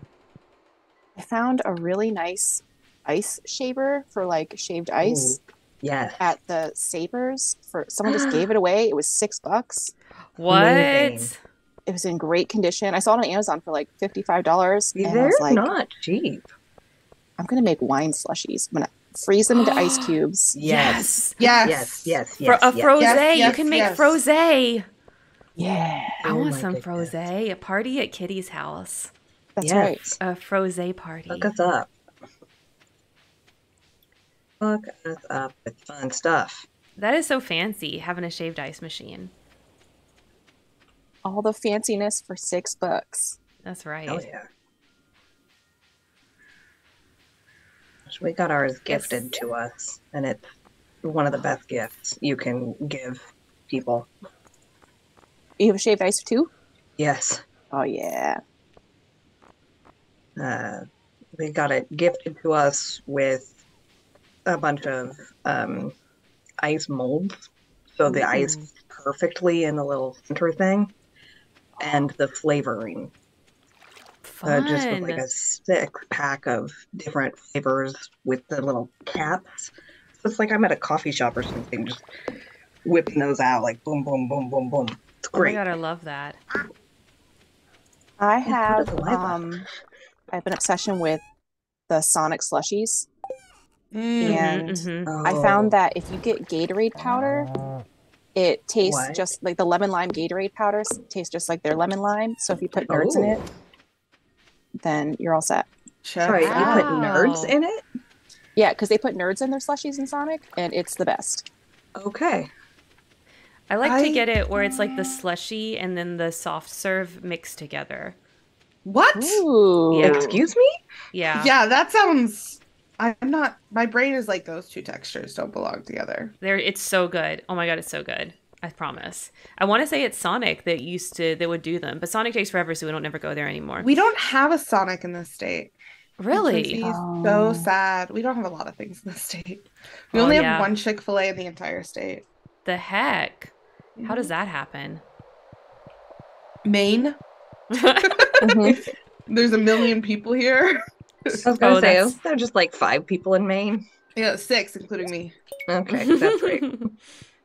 I found a really nice ice shaver for like shaved ice Yes. at the Savers. For someone just gave it away. It was six bucks. What? Amazing. It was in great condition. I saw it on Amazon for like fifty five dollars. And They're was like, not cheap. I'm gonna make wine slushies. I'm gonna freeze them into ice cubes. Yes. Yes. Yes. Yes. Fro- Yes. a yes. frosé. Yes, you yes, can make yes. frosé. I Yeah, Oh want my some goodness. frosé. A party at Kitty's house. that's yes. right. A frosé party. Look us up. Hook us up with fun stuff. That is so fancy having a shaved ice machine. All the fanciness for six bucks. That's right. Hell yeah. We got ours gifted Yes. to us, and it's one of the best gifts you can give people. You have a shaved ice too? Yes. Oh yeah. Uh, we got it gifted to us with a bunch of um, ice molds. So the ice Ooh. fits perfectly in the little center thing, and the flavoring. Uh, just with like a six pack of different flavors with the little caps. So it's like I'm at a coffee shop or something, just whipping those out like boom, boom, boom, boom, boom. It's oh my great. god, I love that. I have um I have an obsession with the Sonic slushies. Mm. And Mhm, I found Oh. that if you get Gatorade powder, it tastes What? just like the lemon lime Gatorade powders taste just like their lemon lime. So if you put nerds in Oh. it, then you're all set. Check Sorry, you put nerds in it? Yeah, because they put nerds in their slushies in Sonic, and it's the best. Okay. I like to get it where it's like the slushy and then the soft serve mixed together. What? Ooh. Yeah. Excuse me? Yeah. Yeah, that sounds. I'm not. My brain is like those two textures don't belong together. There it's so good. Oh my god, it's so good. I promise. I want to say it's Sonic that used to that would do them, but Sonic takes forever, so we don't never go there anymore. We don't have a Sonic in this state. really? Oh. so sad. We don't have a lot of things in the state. We Oh, only have yeah. one Chick Fil A in the entire state. The heck? How does that happen? Maine? Mhm. There's a million people here. I was gonna Oh, say, that's- there are just like five people in Maine. yeah, six, including me. Okay, that's great.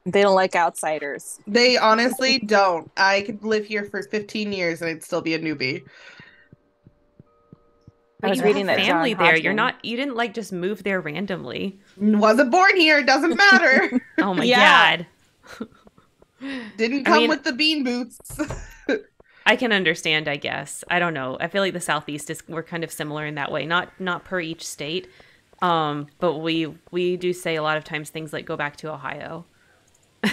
They don't like outsiders. They honestly don't. I could live here for 15 years and I'd still be a newbie. But I was you reading have that family John there. You're not. You didn't like just move there randomly. Wasn't born here. Doesn't matter. Oh my Yeah. god. Didn't I come mean- with the bean boots. I can understand. I guess. I don't know. I feel like the southeast is we're kind of similar in that way. Not not per each state. Um, but we we do say a lot of times things like go back to Ohio.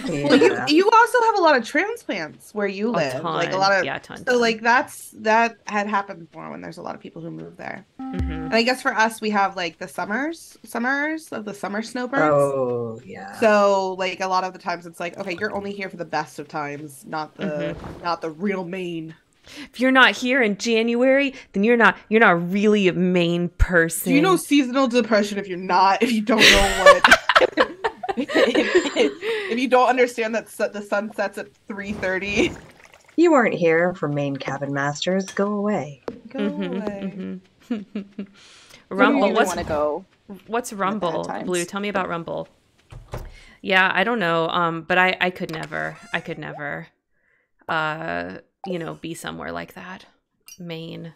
Well, you you also have a lot of transplants where you A live. ton. Like a lot of yeah, tons. So like that's that had happened before when there's a lot of people who move there. Mhm. And I guess for us we have like the summers summers of the summer snowbirds. Oh, yeah. So like a lot of the times it's like, okay, you're only here for the best of times, not the Mm-hmm. not the real Maine. If you're not here in January, then you're not you're not really a Maine person. Do you know seasonal depression if you're not if you don't know what if you don't understand that su- the sun sets at 3:30 You weren't here for Maine Cabin Masters. Go away. go Mhm, away. mhm. Rumble, what's go. what's Rumble? Blue, tell me about Rumble. Yeah, I don't know. Um, but I I could never, I could never, uh, you know, be somewhere like that. Maine.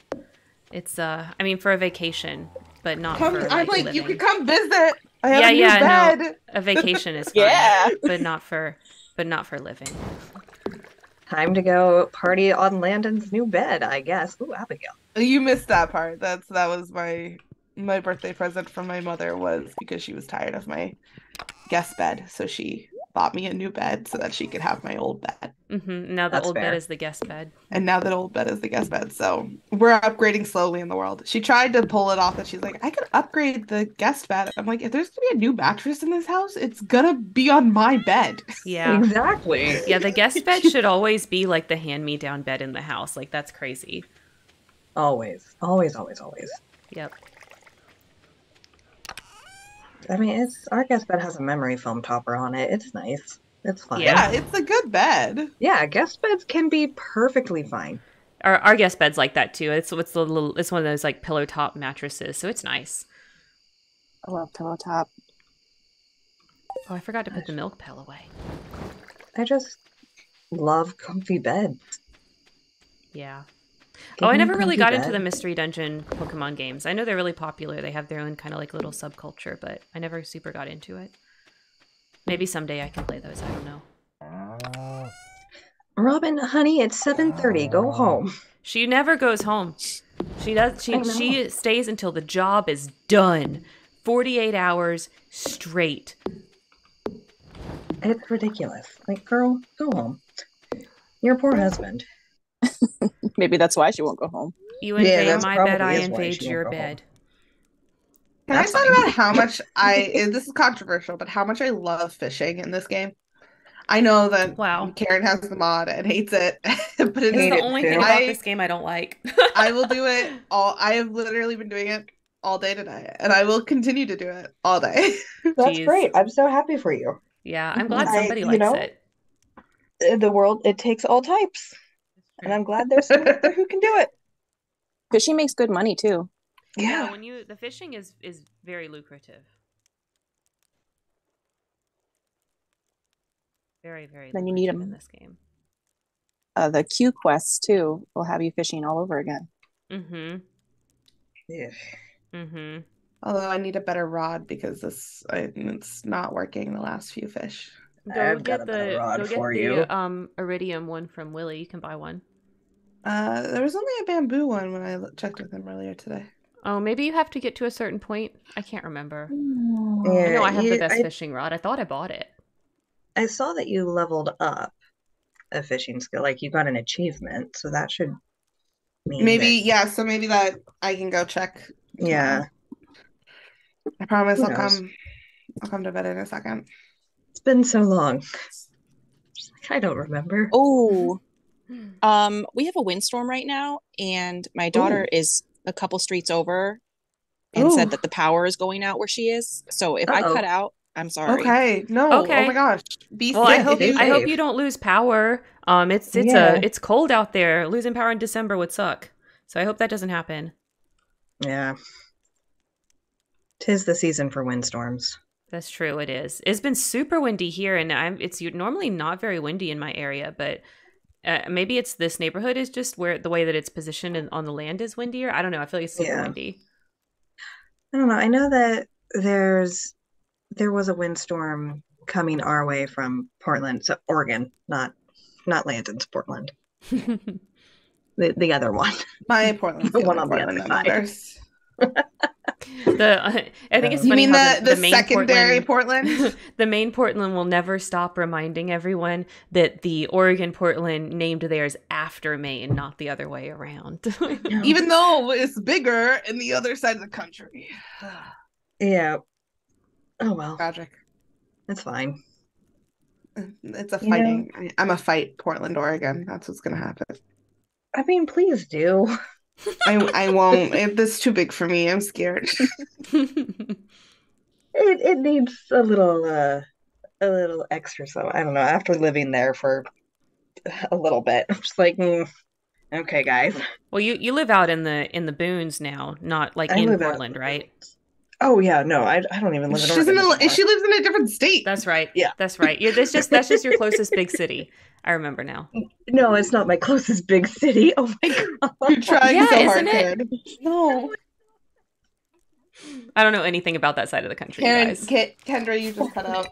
It's uh, I mean, for a vacation, but not Come, for. I'm like, living. you could come visit. I have Yeah, a new yeah, no. A vacation is fine, Yeah. but not for, but not for living. Time to go party on Landon's new bed, I guess. Ooh, Abigail. You missed that part. That's that was my my birthday present from my mother was because she was tired of my guest bed, so she bought me a new bed so that she could have my old bed. hmm Now the That's old fair. bed is the guest bed. And now that old bed is the guest bed. So we're upgrading slowly in the world. She tried to pull it off that she's like, I could upgrade the guest bed. I'm like, if there's gonna be a new mattress in this house, it's gonna be on my bed. Yeah. Exactly. Yeah, the guest bed should always be like the hand me down bed in the house. Like that's crazy. Always, always, always, always. Yep. I mean, it's our guest bed has a memory foam topper on it. It's nice. It's fine. Yeah. Yeah, it's a good bed. Yeah, guest beds can be perfectly fine. Our our guest bed's like that too. It's it's the little it's one of those like pillow top mattresses, so it's nice. I love pillow top. Oh, I forgot to put the milk pail away. I just love comfy beds. Yeah. Give oh, I never really got into the mystery dungeon Pokemon games. I know they're really popular. They have their own kind of like little subculture, but I never super got into it. Maybe someday I can play those. I don't know. Robin, honey, it's seven thirty. Go home. She never goes home. She does. She she stays until the job is done. Forty-eight hours straight. It's ridiculous. Like, girl, go home. Your poor husband. Maybe that's why she won't go home. You invade that's my bed, I invade your go home. bed. Can That's I talk about how much I eh, this is controversial, but how much I love fishing in this game? I know that Wow. Karen has the mod and hates it, but it This the it only too. thing about I- this game I don't like. I will do it all. I have literally been doing it all day today, and I will continue to do it all day. That's Jeez. great. I'm so happy for you. yeah, I'm glad I- somebody you likes know, it. Uh, The world, it takes all types. And I'm glad there's someone out there who can do it. Because she makes good money too. Yeah, when you the fishing is is very lucrative. Very very. Then you need them in this game. Uh, the Q quests too will have you fishing all over again. Mm-hmm. Yeah. Mm-hmm. Although I need a better rod because this I, it's not working the last few fish. Go I've got get a the rod go get for the you. um iridium one from Willy. You can buy one. Uh, there was only a bamboo one when I checked with him earlier today. Oh, maybe you have to get to a certain point. I can't remember. I know I have the best I, fishing rod. I thought I bought it. I saw that you leveled up a fishing skill. Like you got an achievement, so that should mean Maybe that- yeah. So maybe that I can go check. yeah. I promise Who I'll knows? come. I'll come to bed in a second. It's been so long. I don't remember. Oh, um, we have a windstorm right now, and my daughter Ooh. is a couple streets over and said that the power is going out where she is. So if I Uh-oh. cut out, I'm sorry. Okay. No. Okay. Oh my gosh. Be Well, I hope you, I hope you don't lose power. Um, it's it's Yeah. a it's cold out there. Losing power in December would suck. So I hope that doesn't happen. Yeah. Tis the season for windstorms. That's true. It is. It's been super windy here, and I'm. It's normally not very windy in my area, but uh, maybe it's this neighborhood is just where the way that it's positioned and on the land is windier. I don't know. I feel like it's super Yeah. windy. I don't know. I know that there's there was a windstorm coming our way from Portland, so Oregon, not not Landon's Portland. The the other one. My Portland's The the one on the Portland other that side. Matters. the uh, I think it's You funny mean how the, the, main secondary Portland, Portland? the Maine Portland will never stop reminding everyone that the Oregon Portland named theirs after Maine, not the other way around. Even though it's bigger in the other side of the country. Yeah. Oh well, Tragic. that's fine. It's a You know- fighting. I'm a fight Portland, Oregon. That's what's gonna happen. I mean, please do. I I won't. It, this is too big for me. I'm scared. It it needs a little uh a little extra so I don't know, after living there for a little bit, I'm just like, mm, okay, guys. well, you you live out in the in the boons now, not like I in live out Portland, right? Oh yeah, no, I I don't even live in She's Oregon in a, anymore. she lives in a different state. That's right. Yeah. that's right. Yeah, that's just that's just your closest big city. I remember now. No, it's not my closest big city. Oh my god, You're trying Yeah, so hard, isn't it? Karen. No, I don't know anything about that side of the country, you Karen, guys. Ke- Kendra, you just cut out.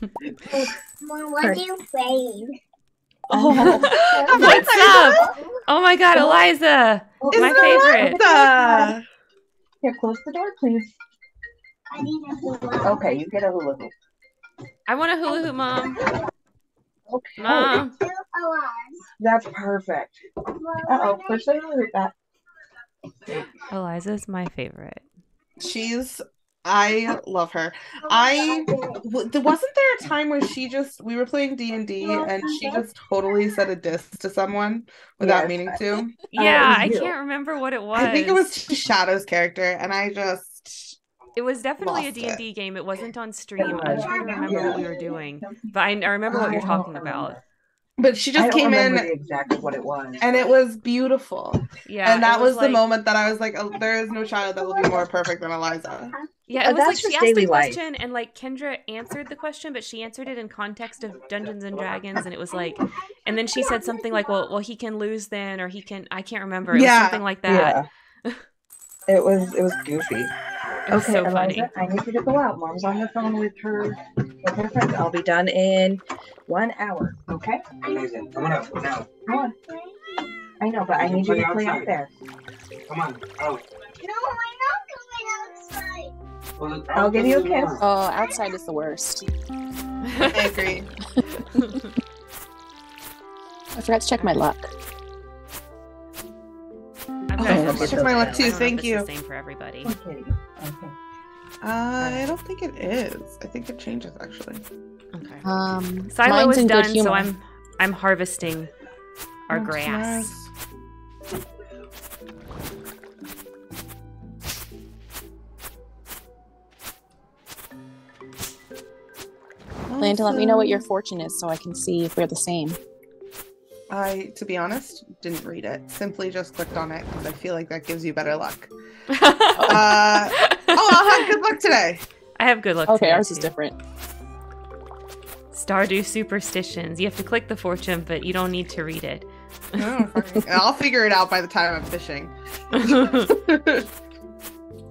Mom, what do you say? Oh, What's up? Oh my God, Eliza, my Isn't favorite. Eliza? here, close the door, please. I need a hula. Okay, you get a hula hoop. I want a hula hoop, mom. Okay. Mom. That's perfect. Uh oh, push the hula hoop back. Eliza's my favorite. She's I love her. I w- there wasn't there a time where she just we were playing D and D and she just totally said a diss to someone without Yes. meaning to. Yeah, was I can't remember what it was. I think it was Shadow's character, and I just It was definitely a D&D it. game. It wasn't on stream. I'm was. trying to remember what we were doing. But I, I remember what you're talking about. but she just don't came in exactly what it was. and it was beautiful. Yeah. and that was, the like- moment that I was like, oh, there is no child that will be more perfect than Eliza. Yeah, Uh, it was like that's she just asked the daily life. and like Kendra answered the question, but she answered it in context of Dungeons and Dragons, and it was like, and then she said something like, "Well, well, he can lose then, or he can." I can't remember. It was Yeah. something like that. Yeah. it was it was goofy. It okay, so Eliza, funny. I need you to go out. Mom's on the phone with her with her friends. I'll be done in one hour. Okay? Amazing. Come on up now. Come on. I know, but I need you to play out there. Come on. Out. No, I'm not going outside. I'll give you a open kiss. Oh, outside is the worst. I agree. I forgot to check my luck. I've Oh, got I it. took my luck I too, don't know if thank it's you. The same for everybody. Okay. Okay. Uh, I don't think it is. I think it changes actually. Okay. Um, Silo mine's is done, so I'm I'm harvesting our That's grass. nice. Plan to let me know what your fortune is so I can see if we're the same. I, to be honest, didn't read it. Simply just clicked on it because I feel like that gives you better luck. Uh, oh, I'll have good luck today. I have good luck. Okay, today, ours is too. different. Stardew superstitions. You have to click the fortune, but you don't need to read it. Oh, fucking- I'll figure it out by the time I'm fishing.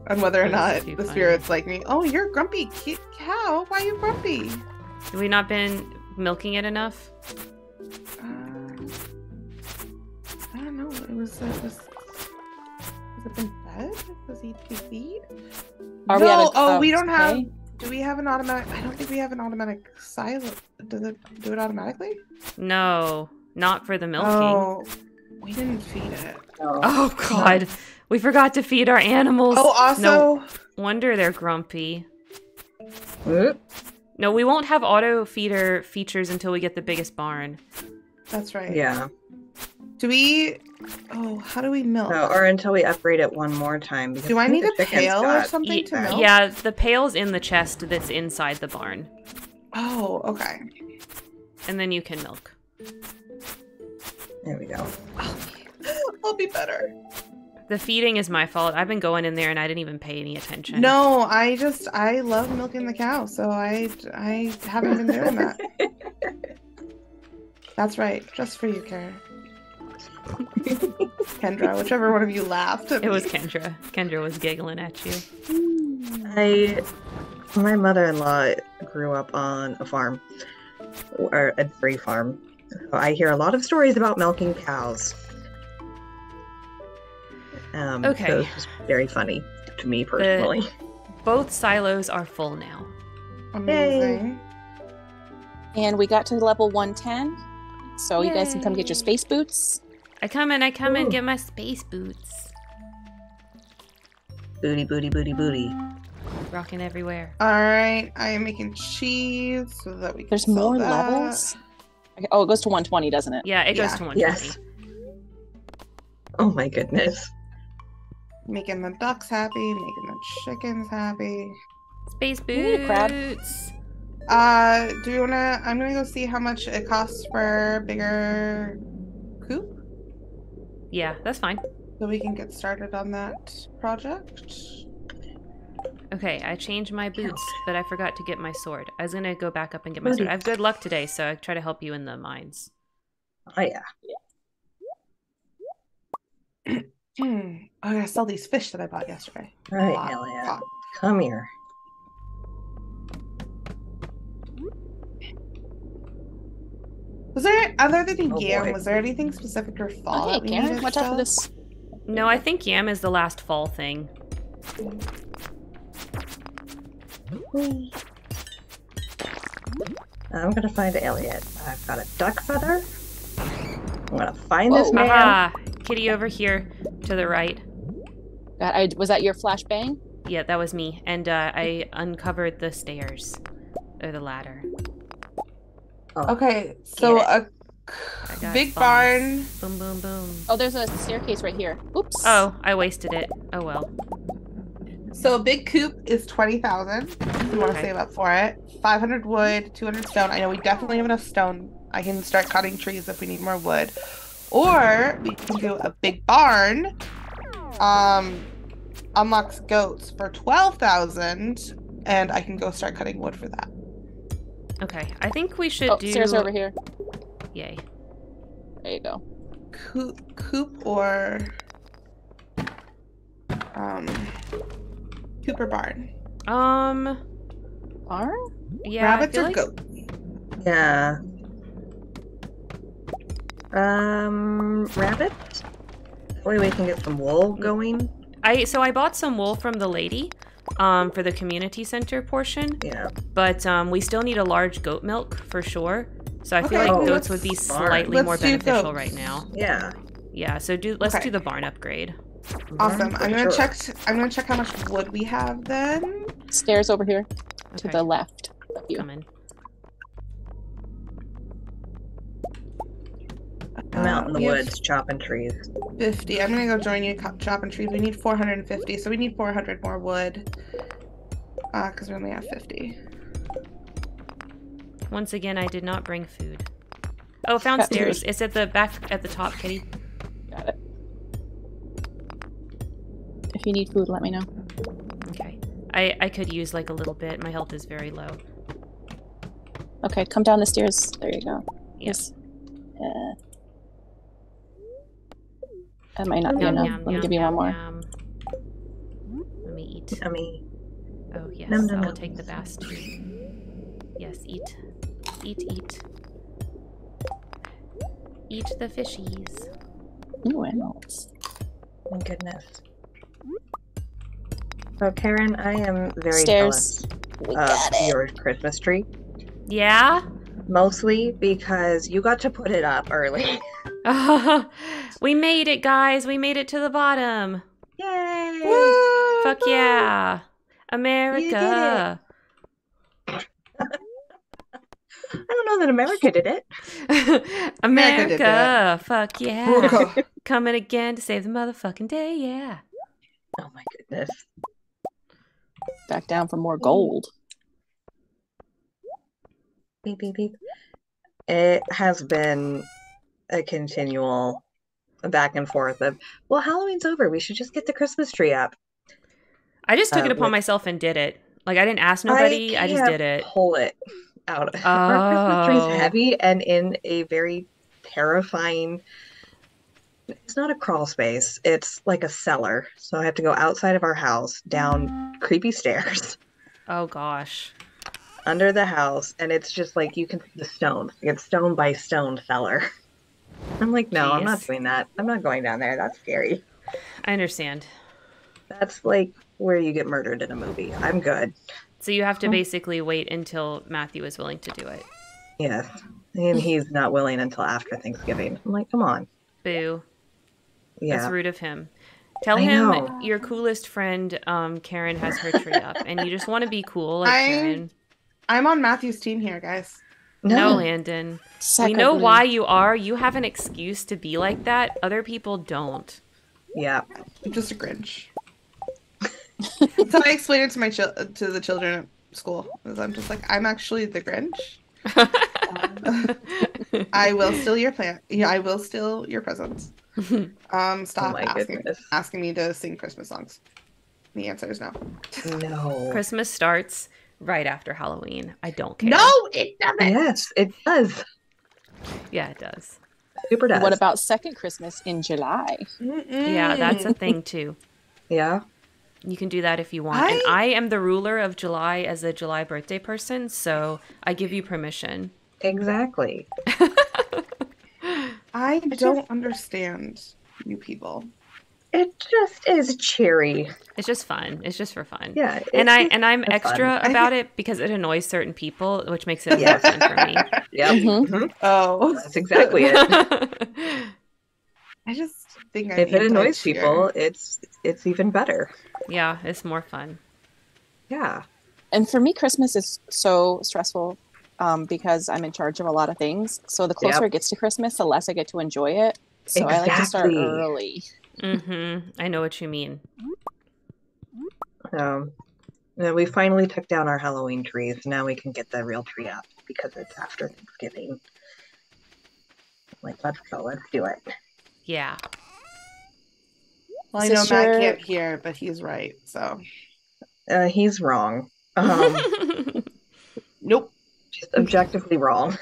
and whether or not That's too the funny. spirits like me. Oh, you're grumpy ki- cow. Why are you grumpy? Have we not been milking it enough? Uh, I don't know. It was. It was. Has it been fed? Was he to feed? Are no. we at a, oh, uh, we don't have. pay? Do we have an automatic? I don't think we have an automatic silo. Does it do it automatically? No, not for the milking. Oh, we didn't feed it. Oh. Oh God, we forgot to feed our animals. Oh, also. No wonder they're grumpy. Oop. No, we won't have auto feeder features until we get the biggest barn. That's right. Yeah. Do we? Oh, how do we milk? No, or until we upgrade it one more time. do I need a pail or something Ye- to milk? yeah, the pail's in the chest that's inside the barn, Oh, okay. and then you can milk. There we go. I'll be better. The feeding is my fault. I've been going in there and I didn't even pay any attention. No, I just I love milking the cow, so I I haven't been doing that. That's right, just for you, Karen. Kendra, whichever one of you laughed. At it was. Kendra. Kendra was giggling at you. I, my mother-in-law grew up on a farm, or a dairy farm. So I hear a lot of stories about milking cows. Um, Okay. So it's just very funny to me personally. Both silos are full now. amazing. And we got to level 110. So you guys can come get your space boots. I come and I come and Ooh. get my space boots. Booty, booty, booty, booty. Rocking everywhere. All right, I am making cheese so that we can. There's more that. levels. Okay, Oh, it goes to 120, doesn't it? Yeah, it goes Yeah. to 120. Yes. Oh my goodness. Making the ducks happy, making the chickens happy. Space Ooh, crab. boots. Uh, do you wanna? I'm gonna go see how much it costs for bigger coop, Yeah, that's fine. so we can get started on that project. Okay, I changed my boots, but I forgot to get my sword. I was gonna go back up and get my sword. I have good luck today, so I try to help you in the mines. Oh yeah. Hmm. I gotta sell these fish that I bought yesterday. All right, Elliot. Come here. Was there other than Oh, yam? boy. Was there anything specific or fall? Oh, hey, that we Karen, watch out for this. No, I think yam is the last fall thing. I'm gonna find Elliot. I've got a duck feather. I'm gonna find this Whoa. man. Aha! Kitty over here to the right. God, I, was that your flashbang? Yeah, that was me. And uh, I uncovered the stairs. Or the ladder. Oh, Okay, so Get a I got big bombs. barn. Boom, boom, boom. Oh, there's a staircase right here. Oops. Oh, I wasted it. Oh well. So a big coop is twenty thousand. If you want to Okay. save up for it. Five hundred wood, two hundred stone. I know we definitely have enough stone. I can start cutting trees if we need more wood. Or we can do a big barn. Um unlocks goats for twelve thousand. And I can go start cutting wood for that. Okay, I think we should Oh, do. stairs over here. Yay. There you go. Coop coop or um Cooper barn. Um. Barn? Yeah. Rabbits I feel or like... goats? Yeah. Um, rabbit. That way we can get some wool going. I so I bought some wool from the lady, um, for the community center portion, Yeah. but um, we still need a large goat milk for sure. So I feel like oh, goats would be let's slightly Let's more beneficial goats. right now. Yeah. Yeah. So do let's Okay. do the barn upgrade. Awesome. For I'm gonna sure. check I'm gonna check how much wood we have then. Stairs over here to the left of you. coming. I'm out in the Uh, we have woods chopping trees. 50. I'm gonna go join you chopping trees. We need 450, so we need 400 more wood. Uh, because we only have 50. Once again, I did not bring food. Oh, found Got food. stairs. It's at the back at the top, Kitty. Got it. If you need food, let me know. Okay. I I could use like a little bit. My health is very low. Okay, come down the stairs. There you go. Yes. Uh, that might not be Yum, enough. yum, Let me yum, give you one more. yum. Let me eat. Yummy. Oh yes, Nom, nom, I will nom. take the best. Yes, eat, eat, eat. Eat the fishies. Ooh, animals. My goodness. So Karen, I am very Stairs. We jealous got of your Christmas tree. Yeah. Mostly because you got to put it up early. we made it, guys. We made it to the bottom. Yay! Woo! Fuck yeah, America. I don't know that America did it. America, did that. fuck yeah. Coming again to save the motherfucking day, yeah. Oh my goodness. Back down for more gold. Beep, beep, beep. It has been a continual back and forth of, well, Halloween's over. We should just get the Christmas tree up. I just took Uh, it upon with- myself and did it. Like I didn't ask nobody. I, just can't did it. Pull it out. Our Christmas Oh. tree's heavy and in a very terrifying. It's not a crawl space. It's like a cellar. So I have to go outside of our house, down creepy stairs, Oh gosh. under the house, and it's just like you can see the stone. It's stone by stone cellar. I'm like, no, I'm not doing that. I'm not going down there. That's scary. I understand. That's like where you get murdered in a movie. I'm good. So you have to Oh. basically wait until Matthew is willing to do it. Yes. And he's not willing until after Thanksgiving. I'm like, come on. Boo. Yeah. That's rude of him. Tell I him know. your coolest friend, um, Karen, has her tree up, and you just want to be cool like I- Karen. I'm on Matthew's team here, guys. No, Landon. We know why you are. You have an excuse to be like that. Other people don't. Yeah. I'm just a Grinch. That's how I explain it to my chil- to the children at school. Is I'm just like, I'm actually the Grinch. I will steal your plant. Yeah, I will steal your presents. Um, stop Oh asking goodness. asking me to sing Christmas songs. The answer is no. No. Christmas starts right after Halloween. I don't care. No, it doesn't. Yes, it does. Yeah, it does. Super does. What about second Christmas in July? Yeah, that's a thing too. Yeah. You can do that if you want. And I- I am the ruler of July as a July birthday person, so I give you permission. Exactly. I don't understand you people. It just is cheery. It's just fun. It's just for fun. Yeah. And I and I'm for fun. extra I- about it because it annoys certain people, which makes it more fun for me. Yep. Mhm. mhm. Oh, That's exactly it. I just think I if need it annoys cheer. people, it's it's even better. yeah, it's more fun. Yeah. And for me, Christmas is so stressful um, because I'm in charge of a lot of things. So the closer Yep. it gets to Christmas, the less I get to enjoy it. So I like to start early. Mm-hmm. I know what you mean. Um, yeah, we finally took down our Halloween trees. Now we can get the real tree up because it's after Thanksgiving. Like, let's go. Let's do it. Yeah. Well, I know Sister- Matt can't hear, but he's right. So Uh, he's wrong. Um, nope. just objectively wrong.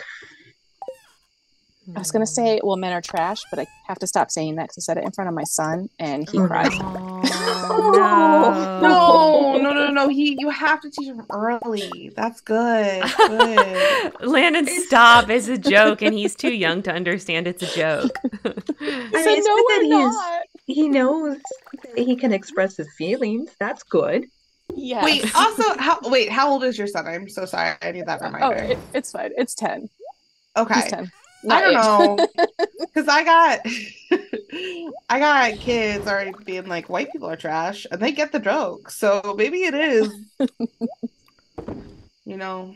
I was gonna say, well, men are trash, but I have to stop saying that because I said it in front of my son, and he Oh, cried. Oh, No, no, no, no. He, you have to teach him early. That's good. Good. Landon, stop. It's a joke, and he's too young to understand it's a joke. He I said, mean, "No, that we're he not." He knows that he can express his feelings. That's good. Yes. Wait. Also, how? Wait. How old is your son? I'm so sorry. I need that oh, reminder. it, it's fine. It's ten. okay. He's ten. I don't Not know, because I got, I got kids already being like white people are trash, and they get the joke. So maybe it is, you know.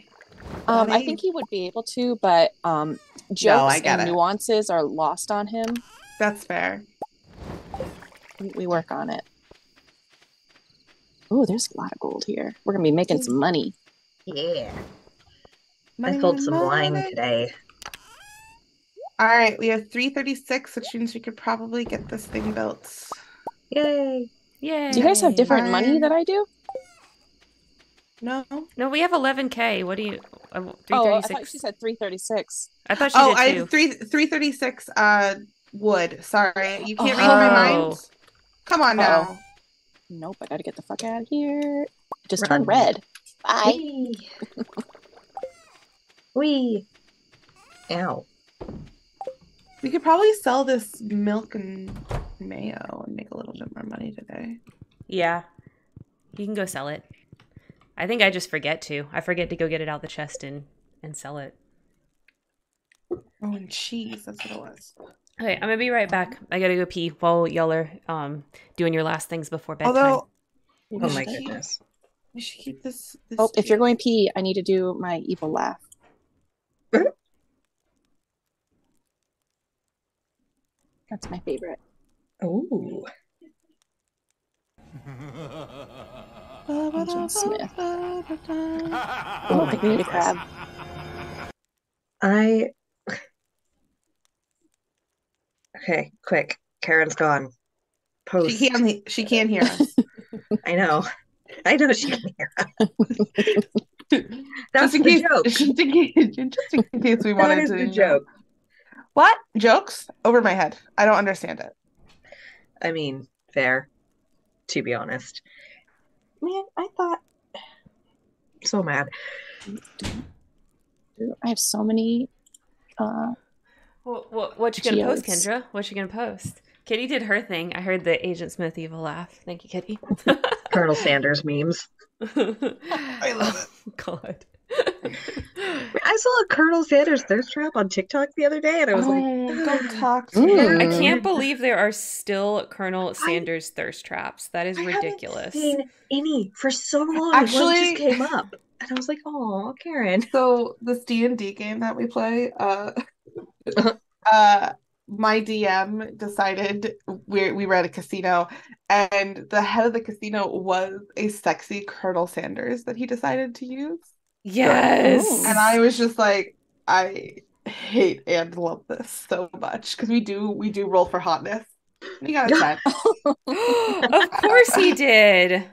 Um, I Daddy. think he would be able to, but um, jokes I get and it. nuances are lost on him. That's fair. We- We work on it. Oh, there's a lot of gold here. We're gonna be making some money. Yeah. Money, I sold money, some wine today. All right, we have 336, which means we could probably get this thing built. Yay. Yay. Do you guys have different money Fine. that I do? No. No, we have 11k. What do you? Uh, Oh, I thought she said 336. I thought she Oh, did I too. three 336 uh wood. Sorry. You can't read my Oh. mind. Come on now. Uh-oh. Nope, I gotta get the fuck out of here. Just Run. turned red. Bye. Wee. Wee. Ow. We could probably sell this milk and mayo and make a little bit more money today. Yeah. You can go sell it. I think I just forget to. I forget to go get it out the chest and and sell it. Oh, and cheese. That's what it was. Okay, I'm gonna be right back. I gotta go pee while y'all are um doing your last things before bedtime. Although, Oh my should keep- goodness. we should keep this. this Oh, if you're going pee, I need to do my evil laugh. That's my favorite. Ooh. Agent Smith. Oh, Oh, I need a crab. I. Okay, quick. Karen's gone. Post. She can't. She can't hear us. I know. I know she can hear us. That's just in the case. joke. Just in case. Just in case we That wanted is to. the know. joke. What jokes? Over my head. I don't understand it. I mean, fair. To be honest. Man, I thought. So mad. I have so many. Uh, What, what, what you gonna post, Kendra? What you gonna post? Kitty did her thing. I heard the Agent Smith evil laugh. Thank you, Kitty. Colonel Sanders memes. I love it. God. I saw a Colonel Sanders thirst trap on TikTok the other day, and I was like, Oh, don't talk to Mm. me. I can't believe there are still Colonel Sanders thirst traps. That is I haven't ridiculous. seen any for so long. Actually, Actually- just came up, and I was like, "Oh, Karen." So this D and D game that we play, uh, uh, my DM decided we we were at a casino, and the head of the casino was a sexy Colonel Sanders that he decided to use, Yes. And I was just like, I hate and love this so much because we do we do roll for hotness. We got a ten. of course he did.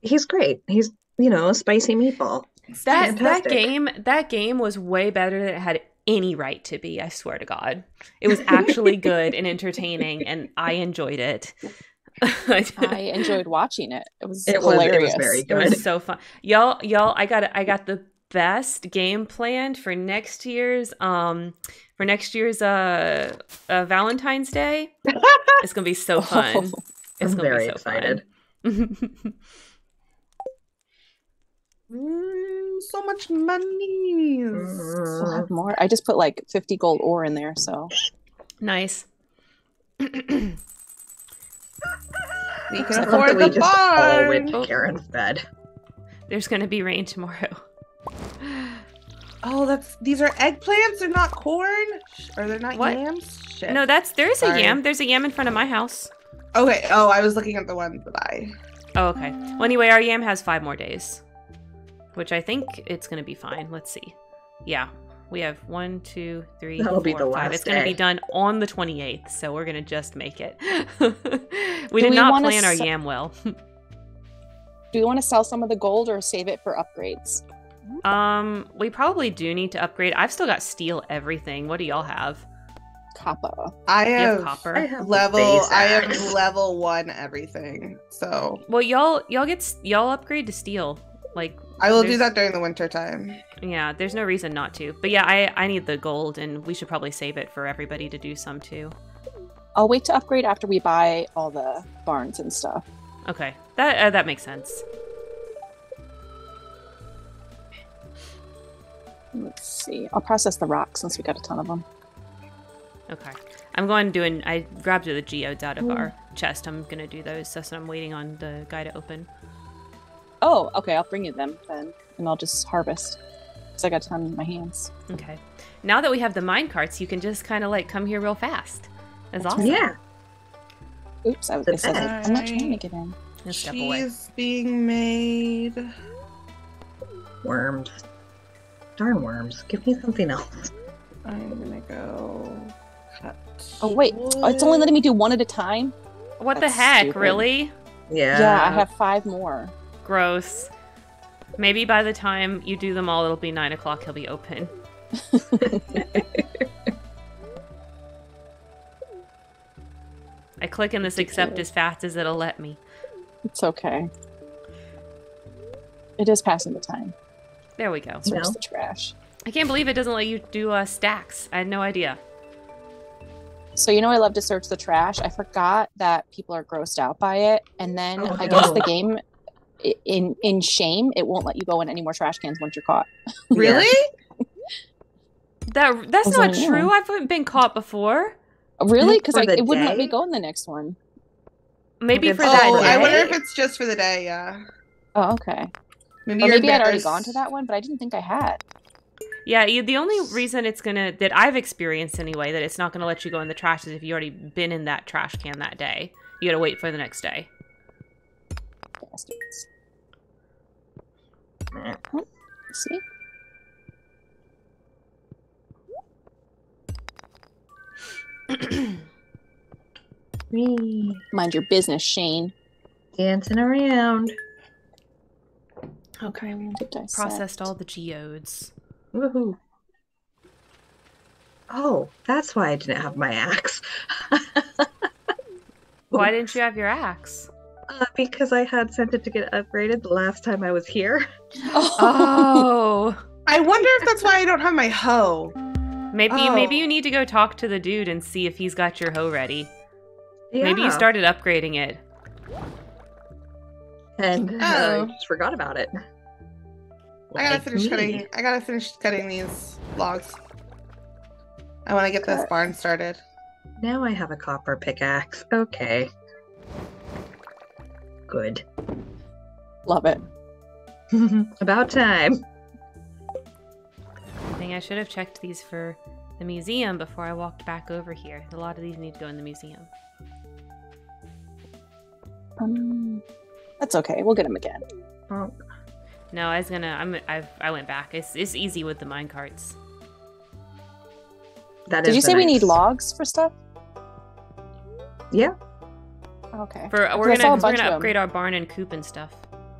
He's great. He's you know a spicy meatball. That that Fantastic. game that game was way better than it had any right to be, I swear to God. It was actually good and entertaining and I enjoyed it. I enjoyed watching it. It was It was- it was hilarious. very It was so fun. Y'all, y'all, I got I got the best game planned for next year's um for next year's uh, uh Valentine's Day. it's gonna be so fun. It's I'm gonna very be so excited. Fun. Mm, so much money. We'll Mm. have more. I just put like 50 gold ore in there, so nice. We can love afford that we the just all barn. went to. Karen's bed. There's gonna be rain tomorrow. Oh, that's these are eggplants. They're not corn, Sh- or they're not What? yams. Shit. No, that's there's a yam. There's a yam in front of my house. Okay. Oh, I was looking at the one that I. Oh, okay. Well, anyway, our yam has five more days, which I think it's gonna be fine. Let's see. Yeah, we have one, two, three, That'll be the five. last It's gonna be done on the 28th, so we're gonna just make it. we Do did we not wanna plan our yam well. do we want to sell some of the gold or save it for upgrades? um, we probably do need to upgrade. I've still got steel everything. What do y'all have? Copper. I have have copper. I have level. I have level one everything. So Well, y'all y'all get y'all upgrade to steel. Like I will do that during the winter time. yeah, there's no reason not to. But yeah, I I need the gold, and we should probably save it for everybody to do some too. I'll wait to upgrade after we buy all the barns and stuff. Okay, that uh, that makes sense. Let's see. I'll process the rocks since we got a ton of them. Okay, I'm going to do an. I grabbed the geodes out of our chest. I'm gonna do those. That's what I'm waiting on the guy to open. Oh, okay. I'll bring you them then, and I'll just harvest. Cause I got a ton in my hands. Okay. Now that we have the mine carts, you can just kind of like come here real fast. That's That's awesome. Yeah. Oops, I was. The It says. I'm not trying to get in. Just step away. Cheese being made. Worms. Darn worms. Give me something else. I'm gonna go cut. Oh wait, oh, it's only letting me do one at a time. What the heck? stupid. Really? Yeah. Yeah, I have five more. Gross. Maybe by the time you do them all, it'll be nine o'clock. He'll be open. I click in this accept as fast as it'll let me. It's okay. It is passing the time. There we go. Search No. the trash. I can't believe it doesn't let you do uh, stacks. I had no idea. So you know I love to search the trash. I forgot that people are grossed out by it, and then Oh, I guess the game, i- in in shame, it won't let you go in any more trash cans once you're caught. Really? That that's not I true. wrong? I've been caught before. Really? Because For like it wouldn't let me go in the next one. Maybe for Oh, that Oh, day. I wonder if it's just for the day. Yeah. Oh, okay. Maybe, Or maybe I'd already gone to that one, but I didn't think I had. Yeah, you, the only reason it's gonna that I've experienced anyway that it's not gonna let you go in the trash is if you already been in that trash can that day. You gotta wait for the next day. Bastards. Meh. Oh, see? Whee. Mind your business, Shane. Dancing around. Okay, Dissect. processed all the geodes. Woohoo. Oh, that's why I didn't have my axe. Why didn't you have your axe? Uh, because I had sent it to get upgraded the last time I was here. Oh, I wonder if that's why I don't have my hoe. maybe you maybe Oh. you need to go talk to the dude and see if he's got your hoe ready. Maybe you started upgrading it. and uh, Oh. I just forgot about it. I gotta finish me. cutting. I gotta finish cutting these logs. I want to get this barn started. Now I have a copper pickaxe. Okay. Good. Love it. About time. I think I should have checked these for the museum before I walked back over here. A lot of these need to go in the museum. Um, that's okay. We'll get them again. Oh, No, I was gonna. I'm. I've. I went back. It's. It's easy with the mine carts. that Did is you the say we need logs for stuff? Yeah. Okay. For we're gonna. We're gonna upgrade our barn and coop and stuff.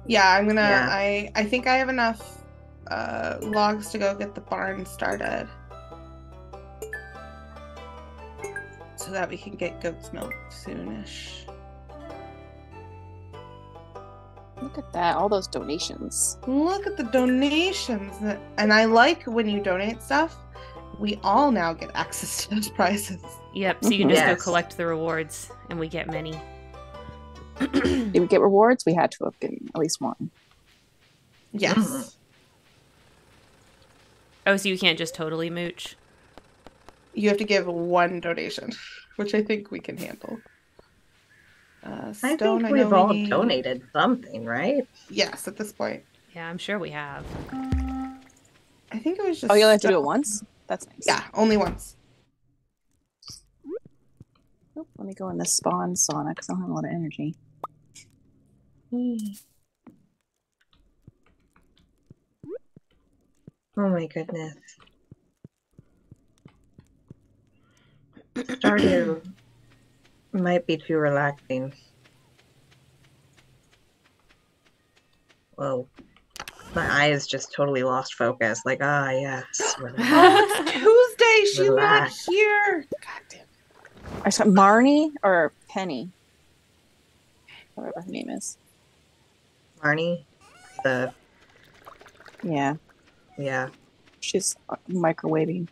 Yeah, I'm gonna. Yeah. I I think I have enough uh, logs to go get the barn started, so that we can get goat's milk soonish. Look at that. All those donations. Look at the donations, and I like when you donate stuff, we all now get access to those prizes. Yep. So you can just Yes. go collect the rewards, and we get many. Did we get rewards? We had to have gotten at least one. Yes. Mhm. oh, so you can't just totally mooch. You have to give one donation, which I think we can handle. Uh, I think we've we all need- donated something, right? Yes, at this point. Yeah, I'm sure we have. I think it was just. Oh, you only have to do it once? That's nice. Yeah, only once. Oh, let me go in the spawn sauna because I don't have a lot of energy. Oh my goodness. Stardew might be too relaxing. Whoa. My eyes just totally lost focus. Like, ah, yes. relax. Oh, it's Tuesday. She's Relax. not here. God damn. I saw Marnie or Penny. Whatever her name is. Marnie, the, Yeah. yeah. She's microwaving.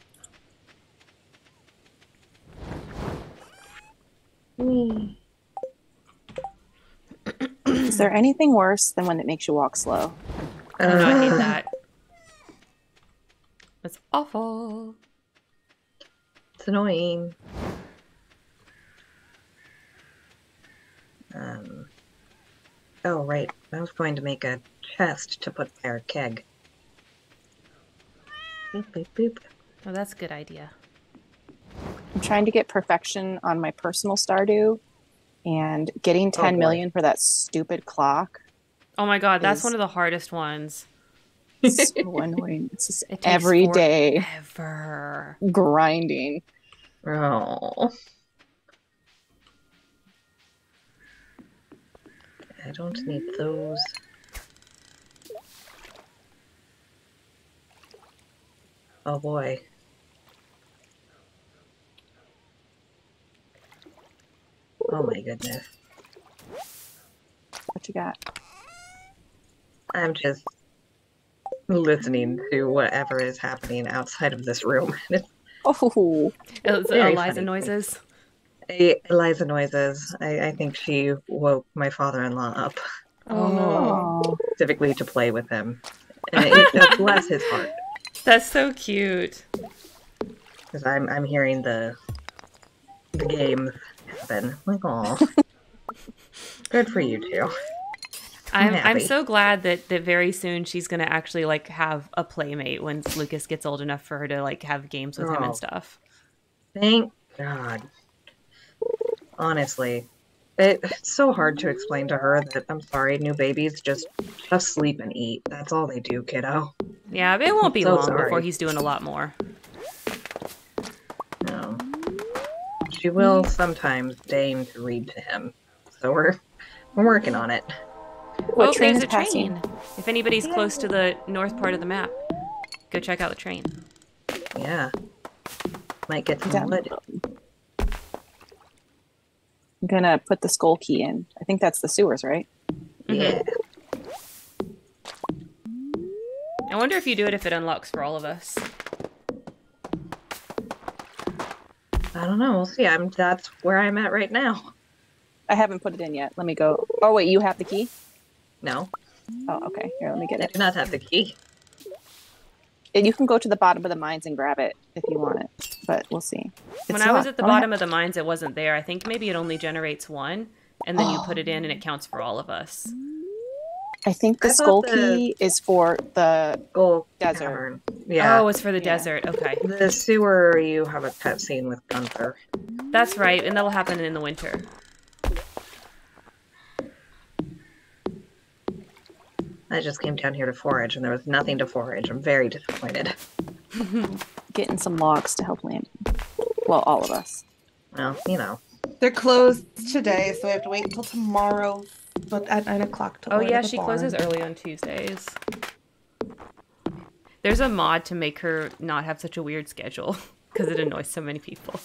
Is there anything worse than when it makes you walk slow? I don't know, I hate that. That's awful. It's annoying. Um. Oh, right. I was going to make a chest to put our keg. Boop, boop, boop. Oh, that's a good idea. I'm trying to get perfection on my personal Stardew and getting Oh, ten boy. million for that stupid clock. Oh my god, that's one of the hardest ones. It's so annoying. It's just It every day Ever. grinding. Oh. I don't need those. Oh boy. Oh my goodness. What you got? I'm just listening to whatever is happening outside of this room. Oh, It's Very Eliza funny. noises. Eliza noises. I, I think she woke my father-in-law up Oh, specifically to play with him. And it, it bless his heart, That's so cute. because I'm I'm hearing the the games happen. Like, oh, good for you two. I'm I'm I'm so glad that that very soon she's gonna actually like have a playmate when Lucas gets old enough for her to like have games with him Oh. and stuff. Thank God. Honestly, it, it's so hard to explain to her that I'm sorry, new babies just just sleep and eat. That's all they do, kiddo. Yeah, it won't be So long before he's doing a lot more. No. She will sometimes deign to read to him. So we're we're working on it. What oh, train there's is a passing? If anybody's close to the north part of the map, go check out the train. Yeah. Might get some Down wood. I'm gonna put the skull key in. I think that's the sewers, right? Yeah. I wonder if you do it if it unlocks for all of us. I don't know. We'll see. I'm that's where I'm at right now. I haven't put it in yet. Let me go. Oh wait, you have the key? No, Oh, okay. Here, let me get it. I it. do not have the key. And you can go to the bottom of the mines and grab it if you want it, but we'll see. when It's I was at the I don't bottom of the mines, it wasn't there. I think maybe it only generates one, and then you put it in and it counts for all of us. I think the I thought skull the- key is for the. Gold Desert. Cavern. Yeah. Oh, it's for the Yeah. desert. Okay, the sewer. You have a cutscene with Gunther. that's right, and that'll happen in the winter. I just came down here to forage, and there was nothing to forage. I'm very disappointed. Getting some logs to help land. Well, all of us. Well, you know. They're closed today, so we have to wait until tomorrow, but at nine o'clock to Oh yeah, she barn. closes early on Tuesdays. There's a mod to make her not have such a weird schedule because it annoys so many people.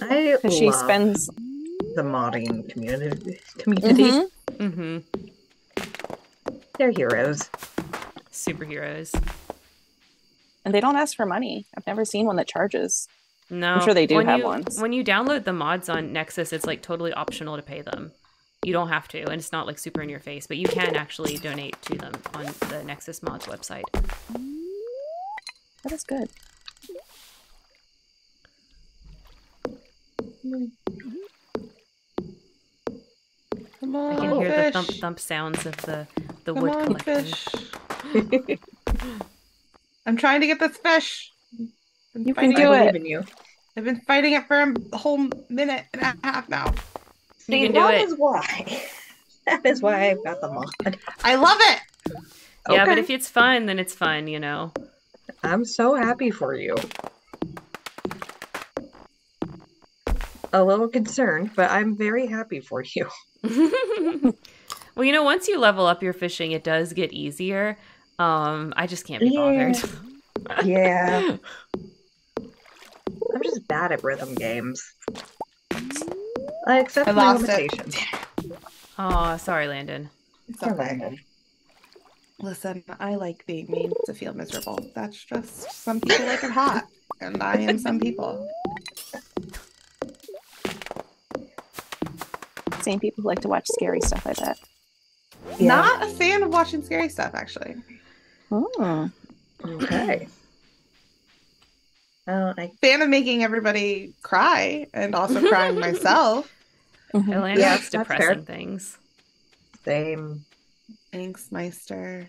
I Because she love spends. the modding community. Community. Mhm. mm-hmm. They're heroes. Superheroes. and they don't ask for money. I've never seen one that charges. No, I'm sure they do when have you, ones. When you download the mods on Nexus, it's like totally optional to pay them. You don't have to, and it's not like super in your face, but you can actually donate to them on the Nexus mods website. That is good. Come I can hear fish. the thump thump sounds of the the Come wood on, collecting. fish. I'm trying to get this fish. You can do I it. believe in you. I've been fighting it for a whole minute and a half now. You See, can do that it. is why. That is why I've got the mod. I love it. Yeah, but if it's fun, then it's fun, you know. I'm so happy for you. A little concerned, but I'm very happy for you. well, you know, once you level up your fishing, it does get easier. Um, I just can't be Yeah. bothered. Yeah. I'm just bad at rhythm games. I accept I my lost it. limitations. oh, sorry, Landon. It's Poor okay. Landon. Listen, I like being made to feel miserable. That's just some people like it hot, and I am some people. Same people who like to watch scary stuff. I bet. Yeah. Not a fan of watching scary stuff, actually. Oh, Okay. Uh, I Fan of making everybody cry and also crying myself. Atlanta Yeah, likes that's fair. depressing things. same. Thanks, Meister.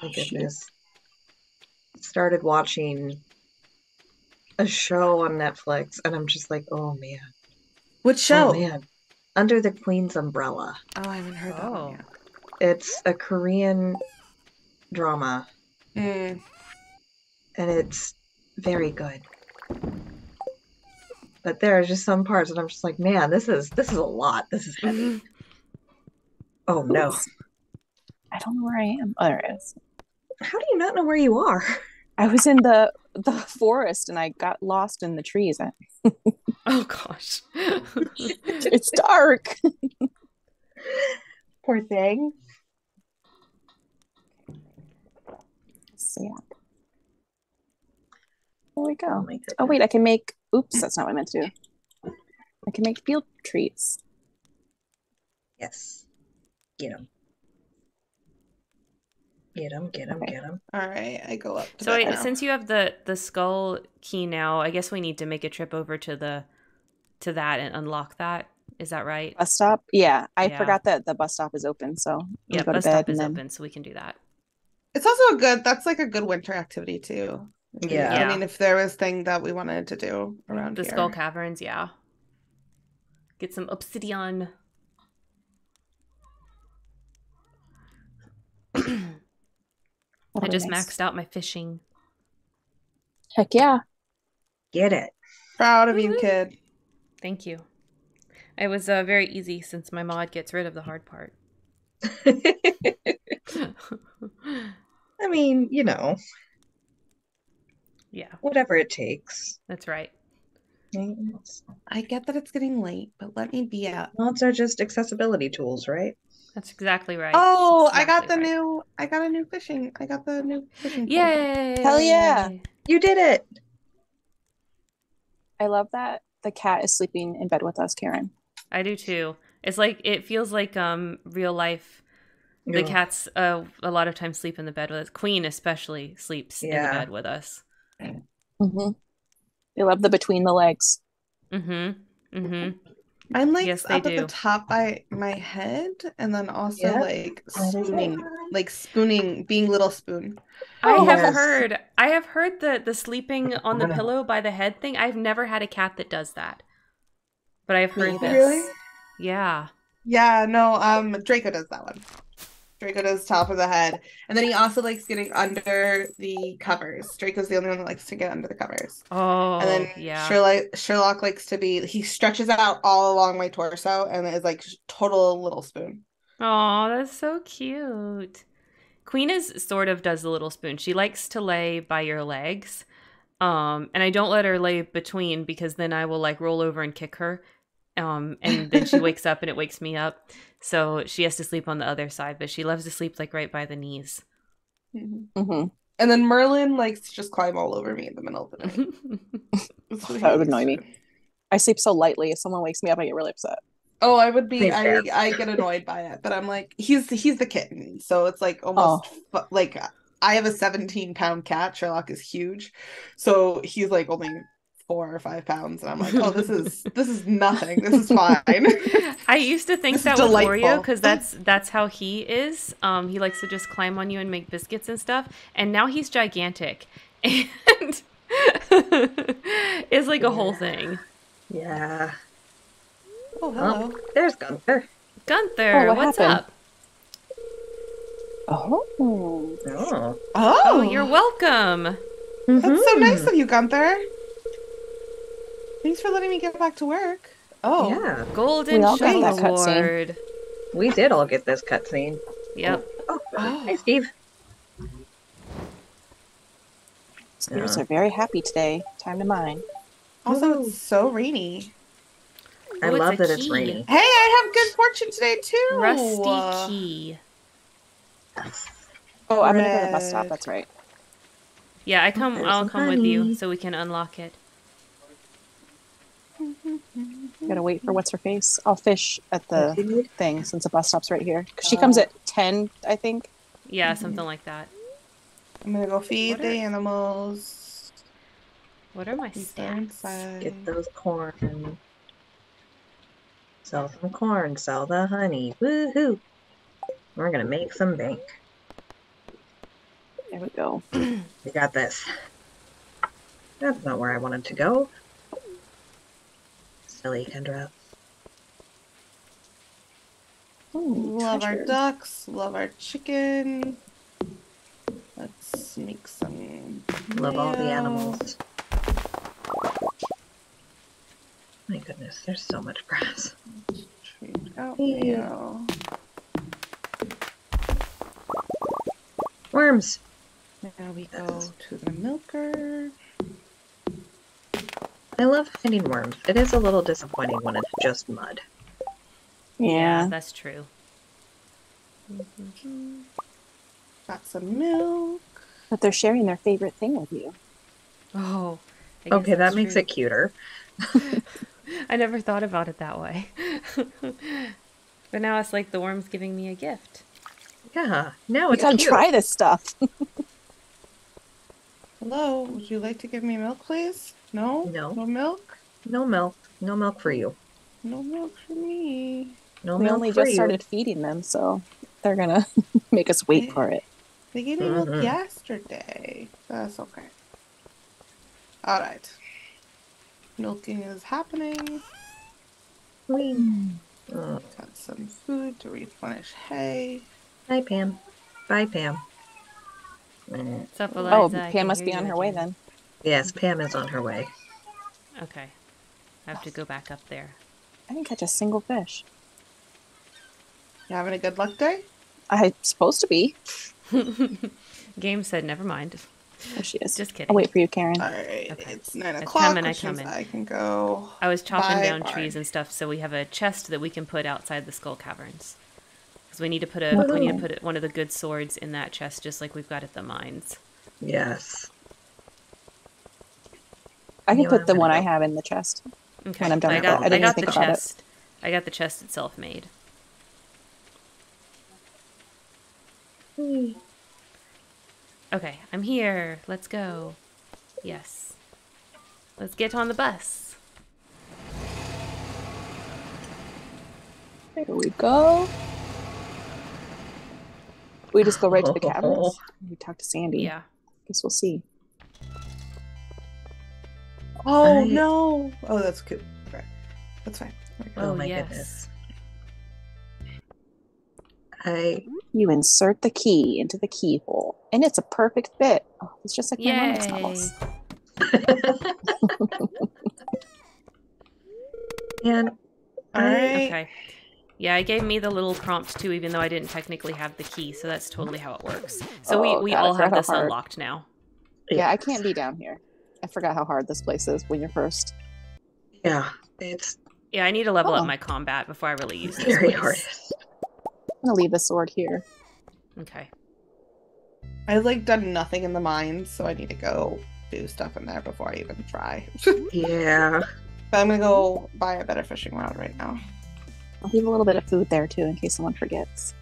My goodness. Started watching a show on Netflix, and I'm just like, oh man, What show? oh man, Under the Queen's Umbrella. Oh, I haven't heard that Oh. one yet. It's a Korean drama, Mm. and it's very good. But there are just some parts, and I'm just like, man, this is this is a lot. This is heavy. Oh no! Oops. I don't know where I am. Oh, there it is. How do you not know where you are? I was in the the forest and I got lost in the trees. Oh gosh. It's dark. Poor thing. Yeah. There we Oh go. my Oh wait, I can make. Oops, that's not what I meant to do. I can make field treats. Yes. Get him. Get him, get him, Okay. get him. All right, I go up. To so bed wait, since you have the the skull key now, I guess we need to make a trip over to the to that and unlock that. Is that right? Bus stop. Yeah, I Yeah. forgot that the bus stop is open, so I'm Yeah, gonna go to bus bed stop and is then. open, so we can do that. It's also a good. That's like a good winter activity too. Yeah. I mean, if there was thing that we wanted to do around The here. skull caverns, yeah. Get some obsidian. I just nice. maxed out my fishing. Heck yeah! Get it. Proud of you, kid. Thank you. It was uh, very easy since my mod gets rid of the hard part. I mean, you know, yeah, whatever it takes. that's right. I get that it's getting late, but let me be out. Mods are just accessibility tools, right? That's exactly right. Oh, That's I got the right. new. I got a new fishing. I got the new fishing. pole. Yay! Hell yeah. You did it. I love that the cat is sleeping in bed with us, Karen. I do too. It's like it feels like um real life. The Ugh. cats uh, a lot of times sleep in the bed with us. Queen especially sleeps in the bed with us. Mm-hmm. They love the between the legs. Mm-hmm. Mm-hmm. I'm like Yes, they up at do. the top by my head, and then also Yeah. like That is it. spooning, like spooning, being little spoon. I Oh, have yes. heard. I have heard the the sleeping on the pillow by the head thing. I've never had a cat that does that, but I've heard either. this. Really? Yeah. Yeah, no. Um, Draco does that one. Draco does top of the head, and then he also likes getting under the covers. Draco's the only one that likes to get under the covers. Oh, and then yeah. Sherlock Sherlock likes to be. He stretches out all along my torso and is like total little spoon. Oh, that's so cute. Queen is sort of does the little spoon. She likes to lay by your legs. Um, and I don't let her lay between because then I will like roll over and kick her. Um, and then she wakes up and it wakes me up. So she has to sleep on the other side, but she loves to sleep like right by the knees. Mm-hmm. And then Merlin likes to just climb all over me in the middle of the night. That's what he That would annoy me. I sleep so lightly. If someone wakes me up, I get really upset. Oh, I would be. I. I get annoyed by it, but I'm like, he's he's the kitten, so it's like almost fu- like I have a 17 pound cat. Sherlock is huge, so he's like only four or five pounds, and I'm like, oh, this is this is nothing. This is fine. I used to think This that with Oreo delightful. because that's that's how he is. Um, he likes to just climb on you and make biscuits and stuff. And now he's gigantic, and it's like a whole thing. Yeah. oh, hello. Oh, there's Gunther. Gunther, Oh, what what's happened? up? Oh, Oh. Oh, Oh, you're welcome. That's so nice of you, Gunther. Thanks for letting me get back to work. Oh, Yeah, Golden We all got Shoe that cutscene. We did all get this cutscene. Yep. Oh, Oh. hi, Steve. spirits Yeah. are very happy today. Time to mine. Also, it's so rainy. I Ooh, it's love a that it's key. raining. Hey, I have good fortune today too. Rusty key. Oh, I'm gonna go to the bus stop. That's right. Yeah, I come. There's I'll some come with you so we can unlock it. Gotta wait for what's her face. I'll fish at the thing since the bus stop's right here. 'Cause she oh. comes Oh. at ten, I think. Yeah, something like that. I'm gonna go feed What the are- animals. What are my These stats? inside. Get those corn. Sell some corn. Sell the honey. Woohoo! We're gonna make some bank. There we go. We got this. That's not where I wanted to go. Silly Kendra. Ooh, Love our ducks. Love our chicken. Let's make some. Love all the animals. My goodness, there's so much grass. Trade out Yeah. Worms! Now we go to the milker. I love finding worms. It is a little disappointing when it's just mud. Yeah. that's true. Got some milk. But they're sharing their favorite thing with you. Oh. Okay, that that's makes true. it cuter. I never thought about it that way. but now it's like the worm's giving me a gift. Yeah, now it's. it's gotta cute. try this stuff. Hello, would you like to give me milk, please? No? No. No milk? No milk. No milk for you. No milk for me. No we milk only for just you. started feeding them, so they're gonna make us wait for it. They gave me milk Mhm. yesterday. That's okay. Alright. Milking is happening. Whee. Oh, Got some food to replenish hay. hi, Pam. Bye, Pam. What's up, Oh, Eliza? I Pam must be on her way then. Yes, Pam is on her way. Okay. I have to go back up there. I didn't catch a single fish. You having a good luck day? I'm supposed to be. Game said, never mind. There she is. Just kidding. I'll wait for you, Karen. Alright, Okay. it's nine It's o'clock. coming, I which means coming. I can go. I was chopping Bye, down bye. trees and stuff, so we have a chest that we can put outside the skull caverns. Because we need to put a we need to put one of the good swords in that chest, just like we've got at the mines. Yes. I can put the one I have in the chest. Okay, When I'm done I with got. I I, didn't got even the think about it. chest. I got the chest itself made. Okay, I'm here. Let's go. Yes. Let's get on the bus. There we go. We just go right to the caverns. We talk to Sandy. Yeah. I guess we'll see. Oh I- no! Oh, that's good. Okay. That's fine. Oh, Oh, my yes. goodness. I You insert the key into the keyhole, and it's a perfect fit. Oh, it's just like my Yay. romance novels. and Alright. Okay. Yeah, it gave me the little prompt too, even though I didn't technically have the key, so that's totally how it works. So Oh, we, we God, all have forgot how this hard- unlocked now. Yeah, I can't be down here. I forgot how hard this place is when you're first. Yeah, it's Yeah, I need to level Oh. up my combat before I really use this very place. hard. I'm gonna leave the sword here. Okay. I've like done nothing in the mines, so I need to go do stuff in there before I even try. Yeah. but I'm gonna go buy a better fishing rod right now. I'll leave a little bit of food there too in case someone forgets.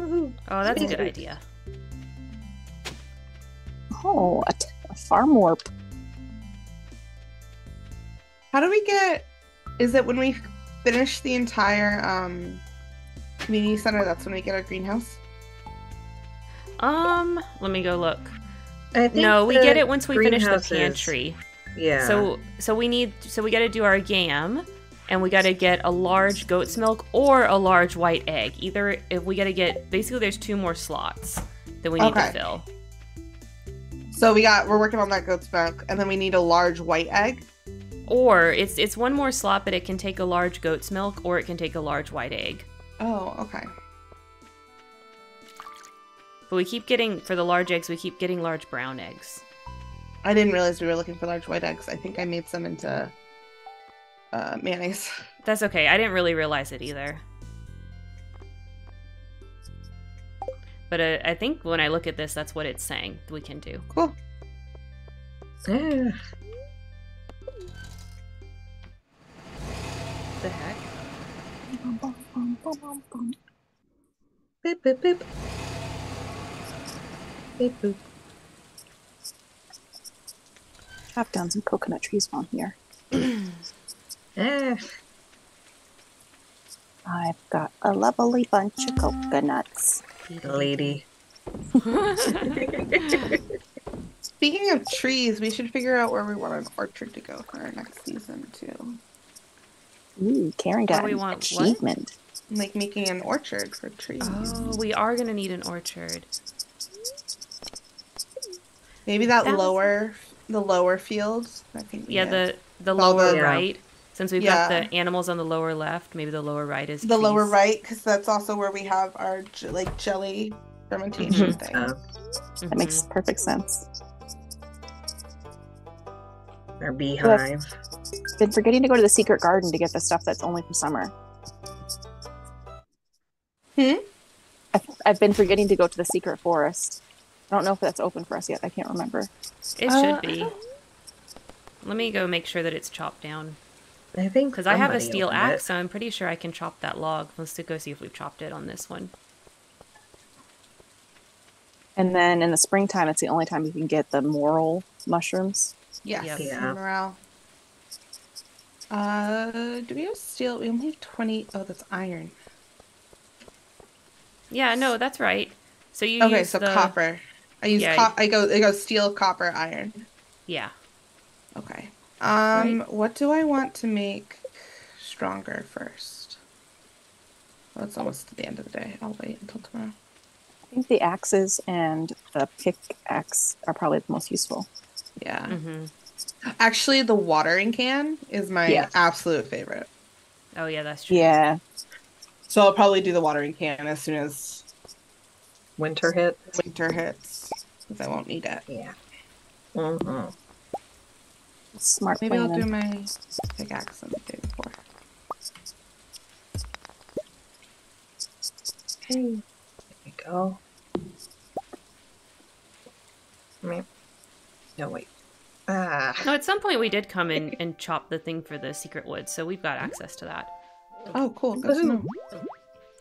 Oh, that's a good idea. Oh, a, t- a farm warp. How do we get? Is it when we finish the entire um community center? That's when we get our greenhouse. Um, let me go look. I think No, we get it once we finish the greenhouses- pantry. Yeah. So so we need so we got to do our gam and we got to get a large goat's milk or a large white egg. Either if we got to get basically there's two more slots that we need Okay. to fill. So we got we're working on that goat's milk, and then we need a large white egg. Or it's it's one more slot but it can take a large goat's milk or it can take a large white egg. Oh, okay. But we keep getting for the large eggs we keep getting large brown eggs. I didn't realize we were looking for large white eggs. I think I made some into uh, mayonnaise. That's okay. I didn't really realize it either. But uh, I think when I look at this, that's what it's saying we can do. Cool. Yeah. The heck? Boop, boop, boop. Boop, boop. Chop down some coconut trees while I'm here. I've got a lovely bunch of coconuts. lady. Speaking of trees, we should figure out where we want an orchard to go for our next season too. Ooh, Karen got we an want what? achievement. Like making an orchard for trees. Oh, we are gonna need an orchard. Maybe that, That was- lower, the lower fields. I think. Yeah, have- the the Well, lower the- Yeah. right. Since we've Yeah. got the animals on the lower left, maybe the lower right is the lower right, because that's also where we have our like jelly fermentation thing. Uh, That makes Mhm. perfect sense. our beehive. Been forgetting to go to the secret garden to get the stuff that's only for summer. Hmm? I've, I've been forgetting to go to the secret forest. I don't know if that's open for us yet. I can't remember. It Uh, should be. Let me go make sure that it's chopped down I think because I have a steel opened it. axe, so I'm pretty sure I can chop that log. Let's go see if we've chopped it on this one. And then in the springtime, it's the only time you can get the morel mushrooms. Yes. Yep. Yeah. Morel. Uh, do we have steel? We only have twenty. Oh, that's iron. Yeah, no, that's right. So you Okay, use so the- copper. I use Yeah, co- I go I go steel, copper, iron. Yeah. Okay. Um, what do I want to make stronger first? Well, it's almost the end of the day. I'll wait until tomorrow. I think the axes and the pickaxe are probably the most useful. Yeah. hmm Actually, the watering can is my Yeah. absolute favorite. Oh yeah, that's true. Yeah. So I'll probably do the watering can as soon as Winter hits. winter hits, because I won't need it. Yeah. hmm Smart Maybe I'll do my pickaxe on the day before. There we go. Meep. No, wait. Ah. No, at some point we did come in and chop the thing for the secret wood, so we've got access to that. Oh, cool. Good.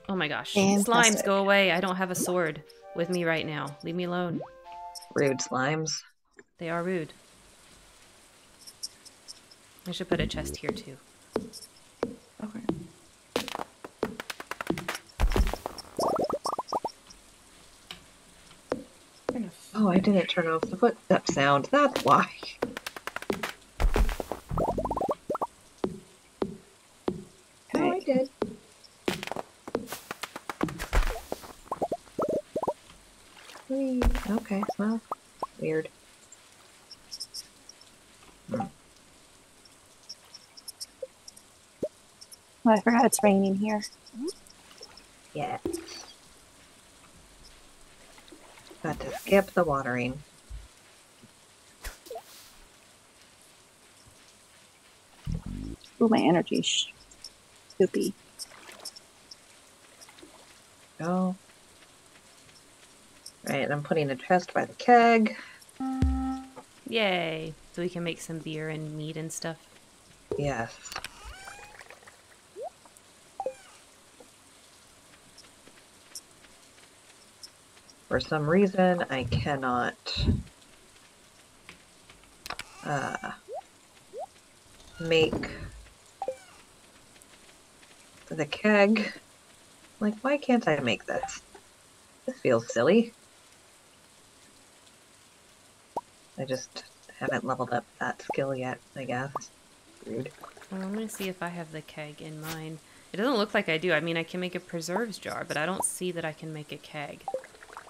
Oh my gosh. Fantastic. Slimes, go away. I don't have a sword with me right now. Leave me alone. Rude slimes. They are rude. I should put a chest here too. Okay. Kind Oh, I didn't turn off the footstep sound. That's why. Oh, I did. Whee. Okay, well, weird. Oh, I forgot it's raining here. Yeah. Got to skip the watering. Ooh, my energy sh- should be. Go. Right, I'm putting a chest by the keg. Yay! So we can make some beer and meat and stuff. Yes. For some reason, I cannot uh, make the keg. Like, why can't I make this? This feels silly. I just haven't leveled up that skill yet, I guess. Rude. Well, I'm gonna see if I have the keg in mine. It doesn't look like I do. I mean, I can make a preserves jar, but I don't see that I can make a keg.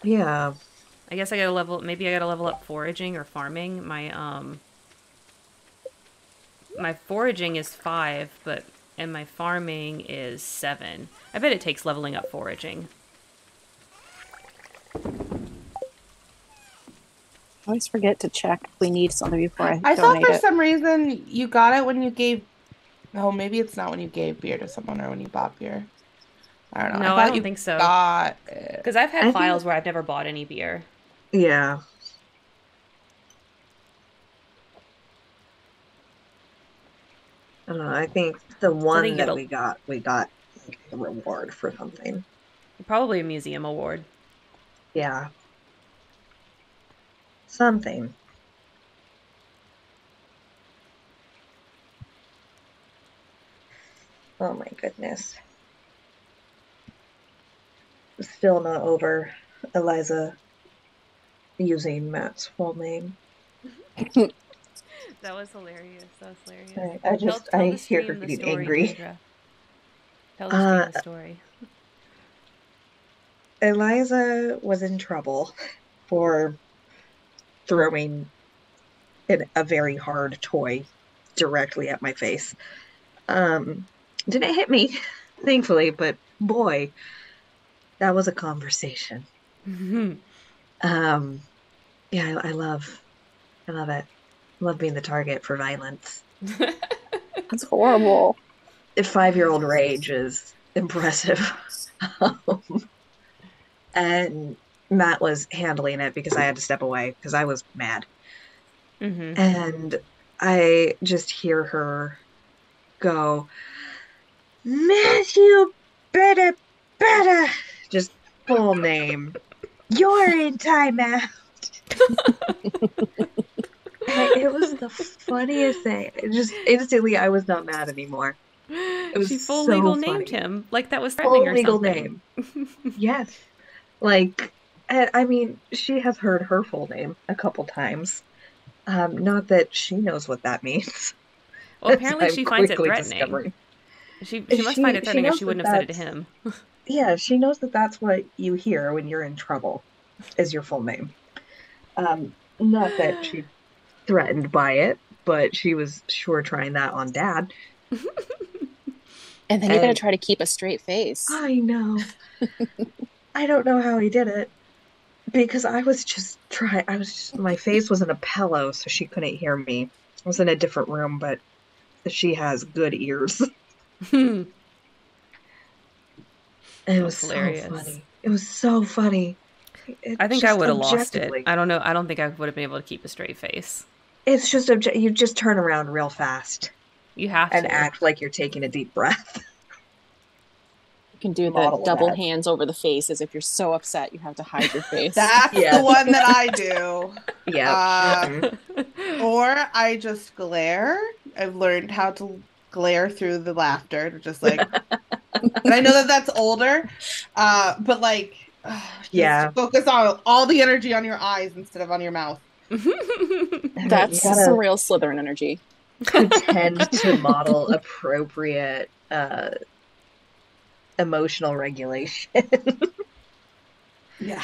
Yeah, I guess I gotta level. Maybe I gotta level up foraging or farming. My um. My foraging is five, but and my farming is seven. I bet it takes leveling up foraging. I always forget to check if we need something before I, I thought for it. some reason you got it when you gave. Oh, maybe it's not when you gave beer to someone or when you bought beer. I don't know. No, I thought don't think so. Because I've had I think- files where I've never bought any beer. yeah. I don't know. I think the one think that it'll- we got, we got like a reward for something. Probably a museum award. Yeah. Something. Oh my goodness. Still not over Eliza using Matt's full name. That was hilarious. That was hilarious. I, I just, I hear her getting angry. Tell the stream Uh, the story. Eliza was in trouble for throwing an, a very hard toy directly at my face. Um, didn't hit me, thankfully, but boy, that was a conversation. Um, yeah, I, I love, I love it. love being the target for violence. That's horrible. Five-year-old rage is impressive. Um, and Matt was handling it because I had to step away because I was mad. hmm And I just hear her go, Matthew, better, better. Full name. You're in timeout. It was the funniest thing. It just instantly, I was not mad anymore. It was she full so legal named him like that was threatening Full or legal something. name. Yes. Like, and I mean, she has heard her full name a couple times. Um, not that she knows what that means. Well, apparently she finds it threatening. discovering. She she must She- find it threatening, or knows she wouldn't have said it to him. Yeah, she knows that that's what you hear when you're in trouble, is your full name. Um, not that she threatened by it, but she was sure trying that on Dad. And then you gotta try to keep a straight face. I know. I don't know how he did it because I was just trying. I was just, my face was in a pillow, so she couldn't hear me. I was in a different room, but she has good ears. It That's was so hilarious. funny. It was so funny. It's I think I would have lost it. I don't know. I don't think I would have been able to keep a straight face. It's just obje- you just turn around real fast You have and to. act like you're taking a deep breath. You can do the double that. hands over the face as if you're so upset you have to hide your face. That's Yeah. the one that I do. Yeah. Uh, Or I just glare. I've learned how to glare through the laughter to just like. And I know that that's older, uh, but like, uh, Yeah. focus on all the energy on your eyes instead of on your mouth. That's you some real Slytherin energy. pretend to model appropriate uh, emotional regulation. Yeah.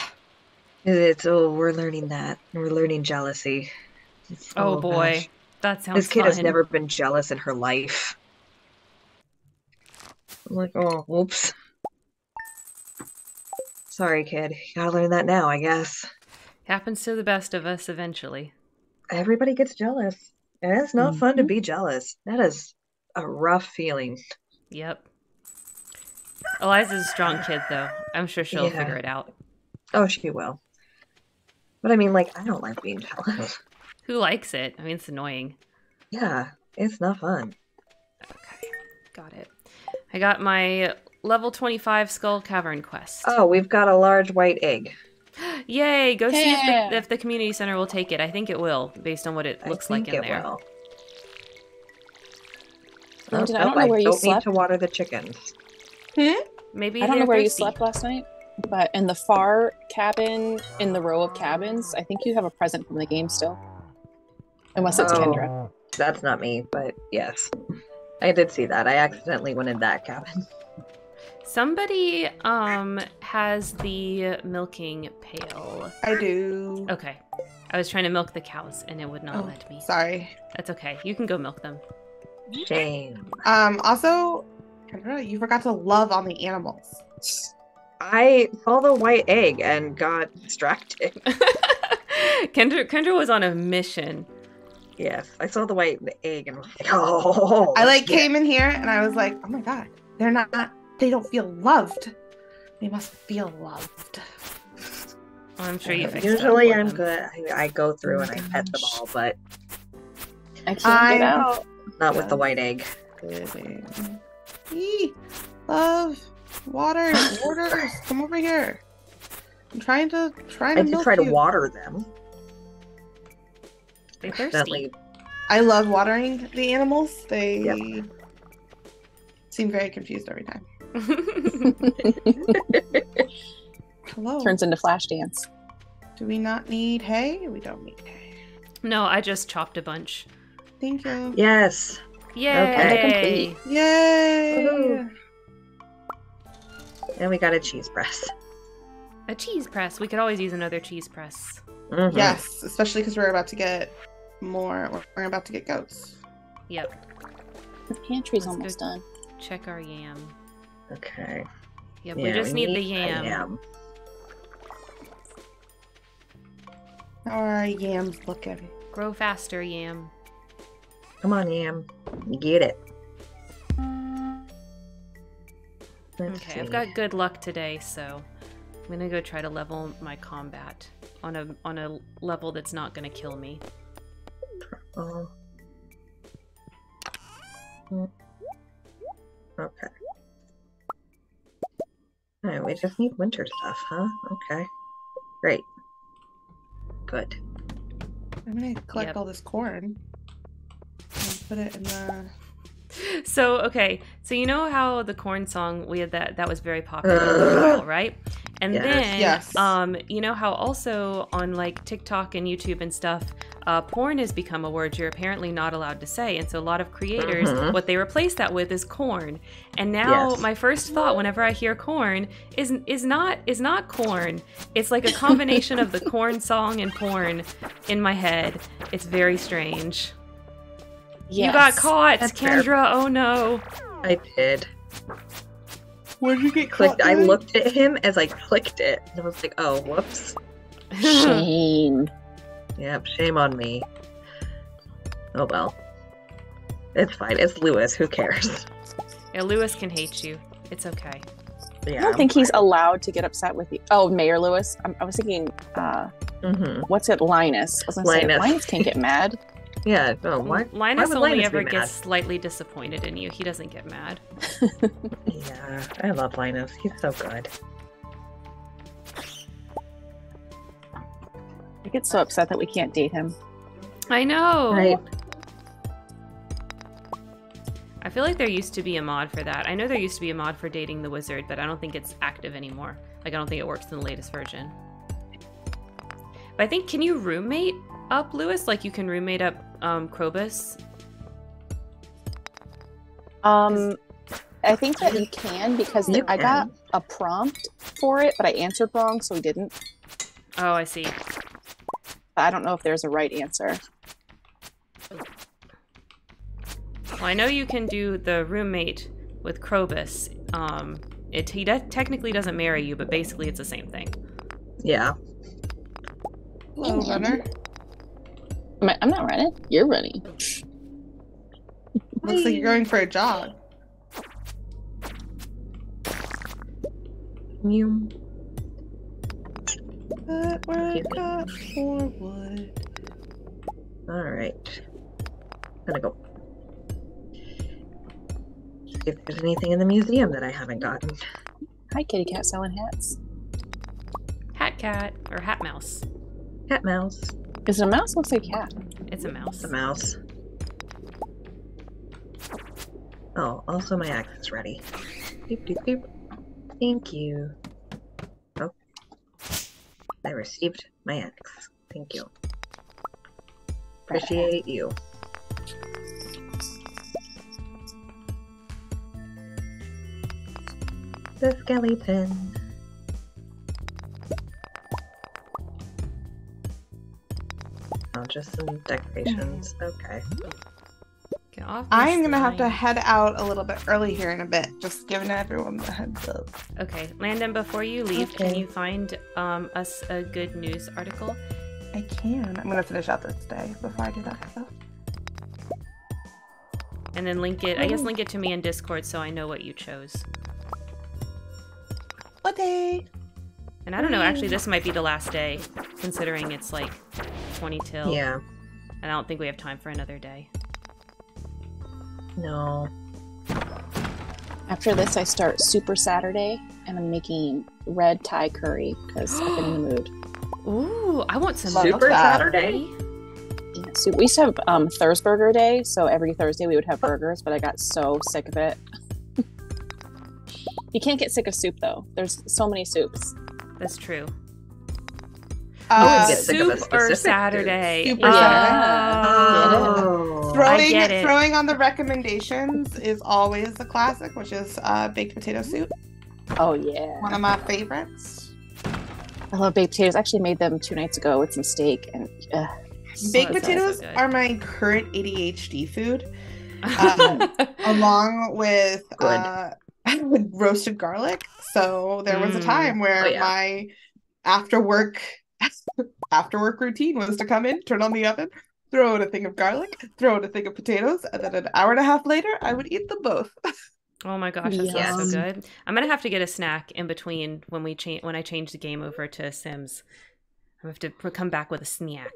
it's oh, we're learning that. We're learning jealousy. It's- oh boy, gosh. that sounds This kid fun. has never been jealous in her life. I'm like, oh, whoops. Sorry, kid. You gotta learn that now, I guess. happens to the best of us eventually. Everybody gets jealous. And it's not fun to Mhm. be jealous. That is a rough feeling. Yep. Eliza's a strong kid, though. I'm sure she'll Yeah. figure it out. Oh, she will. But I mean, like, I don't like being jealous. Who likes it? I mean, it's annoying. Yeah, it's not fun. Okay, got it. I got my level 25 Skull Cavern quest. Oh, we've got a large white egg. Yay! Go see if the, if the community center will take it. I think it will, based on what it looks like in it there. will. Landon, Oh, I don't oh, know where you don't need slept. to water the chickens. Hmm? Maybe I don't know they're where you slept last night, but in the far cabin in the row of cabins, I think you have a present from the game still. Unless it's Oh. Kendra. That's not me, but yes. I did see that. I accidentally went in that cabin. Somebody um has the milking pail. I do. Okay. I was trying to milk the cows and it would not Oh, let me. Sorry. That's okay. You can go milk them. Shame. Um. Also, Kendra, you forgot to love on the animals. I saw the white egg and got distracted. Kendra Kendra was on a mission. Yes, I saw the white egg and I was like, oh. I like came in here and I was like, oh my god, they're not. They don't feel loved. They must feel loved. I'm sure you fixed Usually I'm good. I, I go through and I oh pet them all, but I can't I get out. not with the white egg. Eee, love, water, waters, come over here. I'm trying to trying I to did milk try to water them. They're thirsty. I love watering the animals. They Yep. seem very confused every time. Hello. Turns into flash dance. Do we not need hay? We don't need hay. no, I just chopped a bunch. Thank you. Yes. Yay! Okay. Yay! Woohoo. And we got a cheese press. A cheese press. We could always use another cheese press. Mhm. Yes, especially because we're about to get more. we're- We're about to get goats. Yep. The pantry's That's almost done. Check our yam. Okay. Yep, Yeah, we just need, the a yam. How are our yams looking? Grow faster, yam. Come on, yam. Get it. Let's Okay, I've got good luck today, so I'm gonna go try to level my combat on a on a level that's not gonna kill me. Oh. Okay. Alright, we just need winter stuff, huh? Okay. Great. Good. I'm gonna collect Yep. all this corn and put it in the. So okay, so you know how the corn song we had that that was very popular for a while, right? And Yes. then Yes. um you know how also on like TikTok and YouTube and stuff, uh, porn has become a word you're apparently not allowed to say, and so a lot of creators Mhm. what they replace that with is corn. And now Yes. my first thought whenever I hear corn is is not is not corn. It's like a combination of the corn song and porn in my head. It's very strange. You got caught, That's fair. Kendra. Oh no. I did. Where did you get Clicked caught? I looked at him as I clicked it. And I was like, oh whoops. Shame. Yep, shame on me. Oh well. It's fine. It's Lewis. Who cares? yeah, Lewis can hate you. It's okay. Yeah. I don't think he's allowed to get upset with you. Oh, Mayor Lewis. I'm, I was thinking, uh, hmm what's it, Linus? I was gonna say, Linus. Linus can't get mad. Yeah. No. Why? Linus would only Linus ever gets slightly disappointed in you. He doesn't get mad. Yeah. I love Linus. He's so good. I get so upset that we can't date him. I know. Right. I feel like there used to be a mod for that. I know there used to be a mod for dating the wizard, but I don't think it's active anymore. Like I don't think it works in the latest version. But I think can you roommate up Lewis? Like you can roommate up um Krobus? Um, I think that you can because You I got can. a prompt for it, but I answered wrong, so we didn't. Oh, I see. I don't know if there's a right answer. Well, I know you can do the roommate with Krobus. Um, it he de- technically doesn't marry you, but basically it's the same thing. Yeah. Hello, runner. Am I, I'm not running. You're running. Looks like you're going for a jog. You. But we're Excuse me. got more wood. All right. Gonna go. See if there's anything in the museum that I haven't gotten. Hi, kitty cat selling hats. Hat cat or hat mouse. Cat mouse. Is it a mouse? Looks like a cat. It's a mouse. It's a mouse. Oh, also my axe is ready. Beep, beep, beep. Thank you. I received my axe. Thank you. Appreciate you. The skeleton. Oh, just some decorations. Okay. Get off I'm gonna have to head out a little bit early here in a bit, just giving everyone the heads up. Okay, Landon, before you leave, can you find um, us a good news article? I can. I'm gonna finish out this day before I do that stuff. And then link it, I guess link it to me in Discord so I know what you chose. What day? And I don't know, actually, this might be the last day, considering it's like 20 till. Yeah. And I don't think we have time for another day. No. After this, I start Super Saturday, and I'm making red Thai curry because I've been in the mood. Ooh, I want some Super that. Saturday? Yeah, so we used to have um, Thursburger Day, so every Thursday we would have burgers, but I got so sick of it. you can't get sick of soup though. There's so many soups. That's true. Uh, get sick of a Soup or Saturday? Super Yeah. Oh. throwing get it. throwing on the recommendations is always a classic, which is uh, baked potato soup, Oh yeah, one of my favorites. I love baked potatoes. I actually made them two nights ago with some steak, and uh, Baked that sounds so potatoes good. are my current ADHD food, Um, along with uh, with roasted garlic. So there was a Mm. time where Oh, yeah. my after work after work routine was to come in, turn on the oven, throw in a thing of garlic, throw in a thing of potatoes, and then an hour and a half later, I would eat them both. oh my gosh, that sounds so good. I'm gonna have to get a snack in between when we change when I change the game over to Sims. I have to come back with a snack.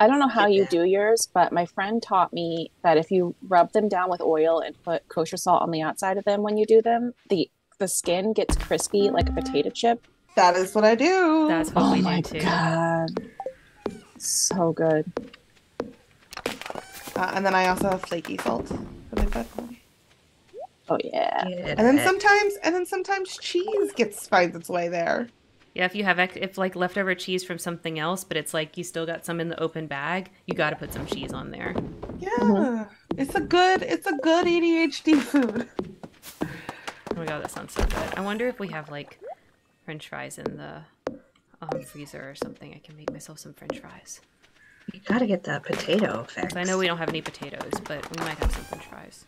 I don't know how you do yours, but my friend taught me that if you rub them down with oil and put kosher salt on the outside of them when you do them, the the skin gets crispy like a potato chip. That is what I do. That's what Oh we my do too. god, so good. Uh, and then I also have flaky salt for the pepperoni. Oh yeah. And then sometimes, and then sometimes cheese gets finds its way there. Yeah, if you have ex- if like leftover cheese from something else, but it's like you still got some in the open bag, you got to put some cheese on there. Yeah, Mhm. it's a good, it's a good ADHD food. Oh my god, that sounds so good. I wonder if we have like French fries in the um, freezer or something. I can make myself some French fries. You gotta get that potato fix. 'Cause I know we don't have any potatoes, but we might have some French fries.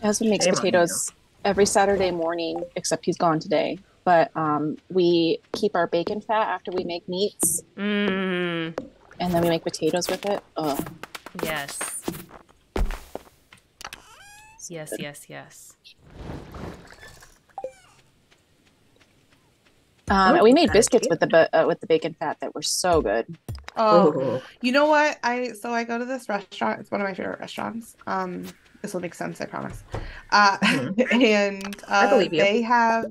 My husband makes Shame potatoes every Saturday morning, except he's gone today. But um, we keep our bacon fat after we make meats, Mmm. and then we make potatoes with it. Ugh. Yes. Yes, yes, yes. Um, Oh, we made biscuits cute. with the uh, with the bacon fat that were so good. Oh, Oh, you know what? I so I go to this restaurant. It's one of my favorite restaurants. Um, this will make sense, I promise. Uh, and uh, I believe you. they have.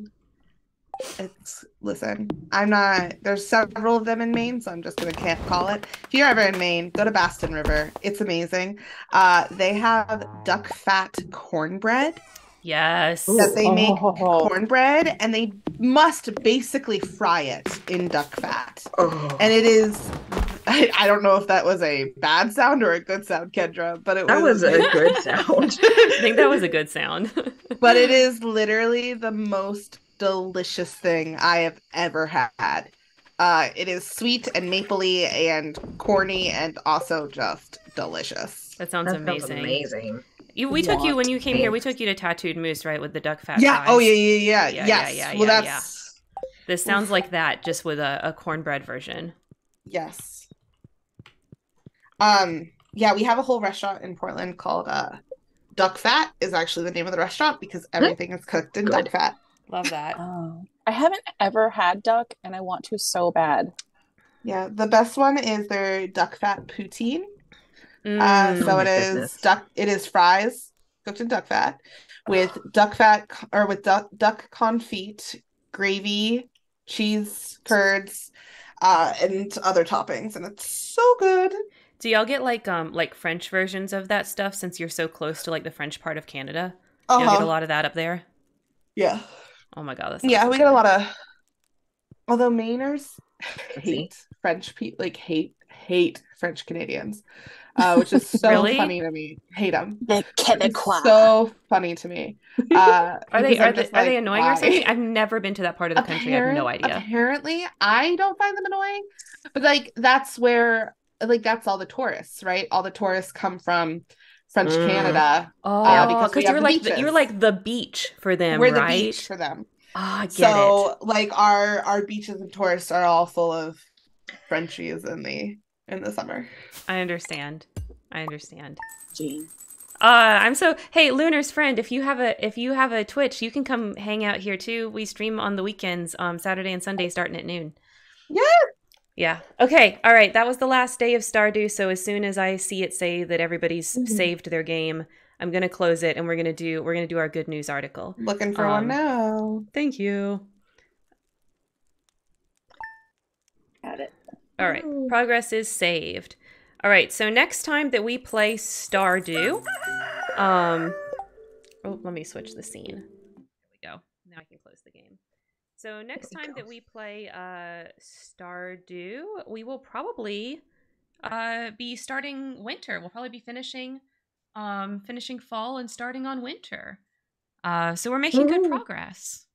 It's listen. I'm not. There's several of them in Maine, so I'm just gonna can't call it. If you're ever in Maine, go to Baston River. It's amazing. Uh, they have duck fat cornbread Yes. that they make Oh. cornbread, and they must basically fry it in duck fat. oh. And it is. I, I don't know if that was a bad sound or a good sound, Kendra, but it that was a good sound. I think that was a good sound. but it is literally the most delicious thing I have ever had. Uh, it is sweet and mapley and corny and also just delicious. that sounds That sounds amazing. amazing. You, we took you when you came here. We took you to Tattooed Moose, right, with the duck fat. Yeah. fries. Oh yeah. Yeah. Yeah. Yeah, yes. yeah, yeah, well, yeah, that's This sounds like that, just with a, a cornbread version. yes. Um. Yeah, we have a whole restaurant in Portland called uh, Duck Fat. Is actually the name of the restaurant because everything is cooked in duck fat. Love that. Oh. I haven't ever had duck, and I want to so bad. Yeah, the best one is their duck fat poutine. Uh, Mm. so Oh it my is goodness. duck. It is fries cooked in duck fat with duck fat or with duck duck confit, gravy, cheese curds, uh, and other toppings, and it's so good. Do y'all get like um like French versions of that stuff since you're so close to like the French part of Canada? Y'all get a Uh-huh. lot of that up there? Yeah, Oh my god, that's yeah, we get a lot of. Although Mainers hate French people, like hate hate French Canadians, uh, which is so Really? funny to me. Hate them. The Quebecois. So funny to me. Uh, Are they are I'm they just are they like, annoying or something? I've never been to that part of the country. I have no idea. Apparently, I don't find them annoying, but like that's where like that's all the tourists, right? All the tourists come from French Mm. Canada. Oh, because because you're like the, you're like the beach for them, We're the beach for them. Ah, I get So like our our beaches and tourists are all full of Frenchies and the in the summer. I understand. I understand. Gene. Uh, I'm so hey, Lunar's friend. If you have a if you have a Twitch, you can come hang out here too. We stream on the weekends, um, Saturday and Sunday, starting at noon. Yeah. Yeah. Okay. All right. That was the last day of Stardew. So as soon as I see it say that everybody's Mhm. saved their game, I'm gonna close it and we're gonna do we're gonna do our good news article. Looking for Um, one now. Thank you. Got it. All right. Progress is saved. All right. So next time that we play Stardew, um, oh, let me switch the scene. There we go. Now I can close the game. So next time that we play uh Stardew, we will probably uh be starting winter. We'll probably be finishing um finishing fall and starting on winter. Uh so we're making good progress.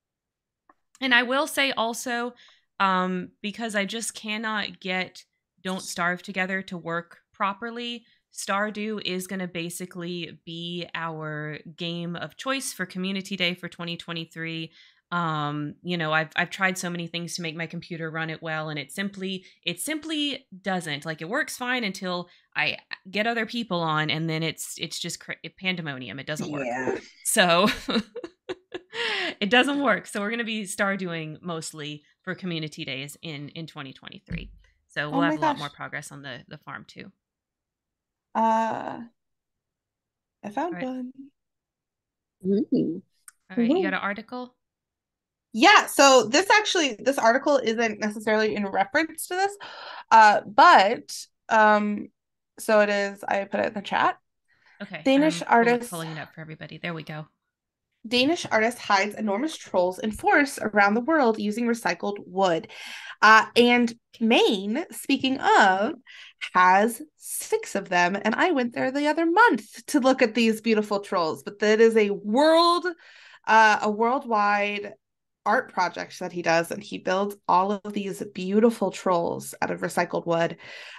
And I will say also um because I just cannot get Don't Starve Together to work properly, Stardew is going to basically be our game of choice for Community Day for 2023 um you know i've i've tried so many things to make my computer run it well and it simply it simply doesn't. Like it works fine until i get other people on and then it's it's just cra- pandemonium. It doesn't work. Yeah. so it doesn't work. So we're going to be star doing mostly for community days in in 2023 so we'll Oh my have a lot gosh. more progress on the the farm too Uh, I found Alright. one. Ooh. all right you got an article Yeah, so this actually this article isn't necessarily in reference to this, uh, but um, so it is. I put it in the chat. okay Danish I'm artist- pulling it up for everybody there we go Danish artist hides enormous trolls in forests around the world using recycled wood. Uh, and Maine, speaking of, has six of them. And I went there the other month to look at these beautiful trolls. But that is a world, uh, a worldwide art project that he does. And he builds all of these beautiful trolls out of recycled wood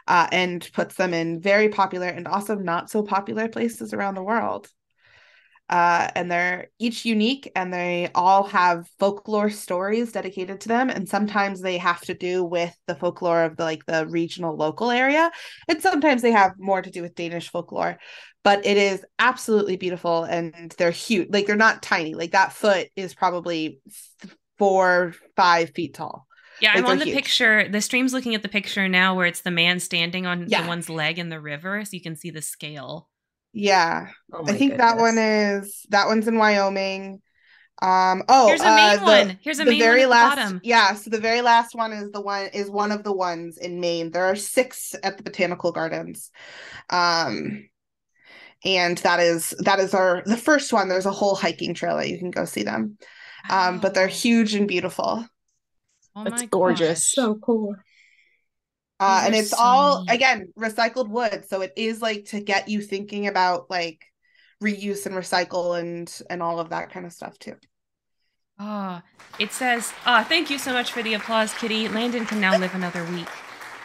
uh, and puts them in very popular and also not so popular places around the world uh, and they're each unique and they all have folklore stories dedicated to them and sometimes they have to do with the folklore of the like the regional local area and sometimes they have more to do with danish folklore but it is absolutely beautiful and they're huge like they're not tiny like that foot is probably four five feet tall Yeah, Like, I'm on the huge. picture. The stream's looking at the picture now where it's the man standing on Yeah. the one's leg in the river, so you can see the scale. Yeah Oh i my think that one is that one's in wyoming um oh Here's a uh, Maine the- one. Here's a the Maine very one at the last bottom. yeah so the very last one is the one is one of the ones in maine there are six at the botanical gardens um and that is that is our the first one there's a whole hiking trail that you can go see them um but they're huge and beautiful Oh That's my gorgeous. gosh. So cool. Uh and it's so all neat. again recycled wood so it is like to get you thinking about like reuse and recycle and and all of that kind of stuff too Ah, it says, ah, thank you so much for the applause, Kitty. Landon can now live another week.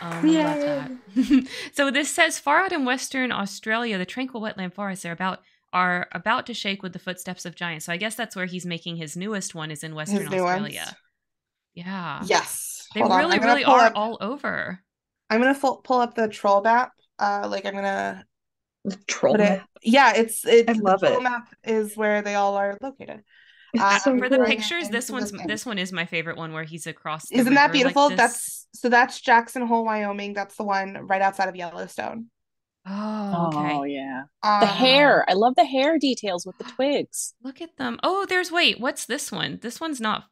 Um, we so this says, far out in Western Australia, the tranquil wetland forests are about are about to shake with the footsteps of giants. So I guess that's where he's making his newest one is in Western His new ones. Australia. Yeah. yes They Hold really, I'm really are up- all over. I'm gonna full, pull up the troll map uh like i'm gonna Troll But it, yeah, it's it's I the love Google it. map is where they all are located. Uh, so For the pictures, this one's the this one is my favorite one where he's across. the Isn't that river like beautiful? this. That's so that's Jackson Hole, Wyoming. That's the one right outside of Yellowstone. oh okay. Oh yeah. Um, The hair. I love the hair details with the twigs. Look at them. Oh, there's wait. What's this one? This one's not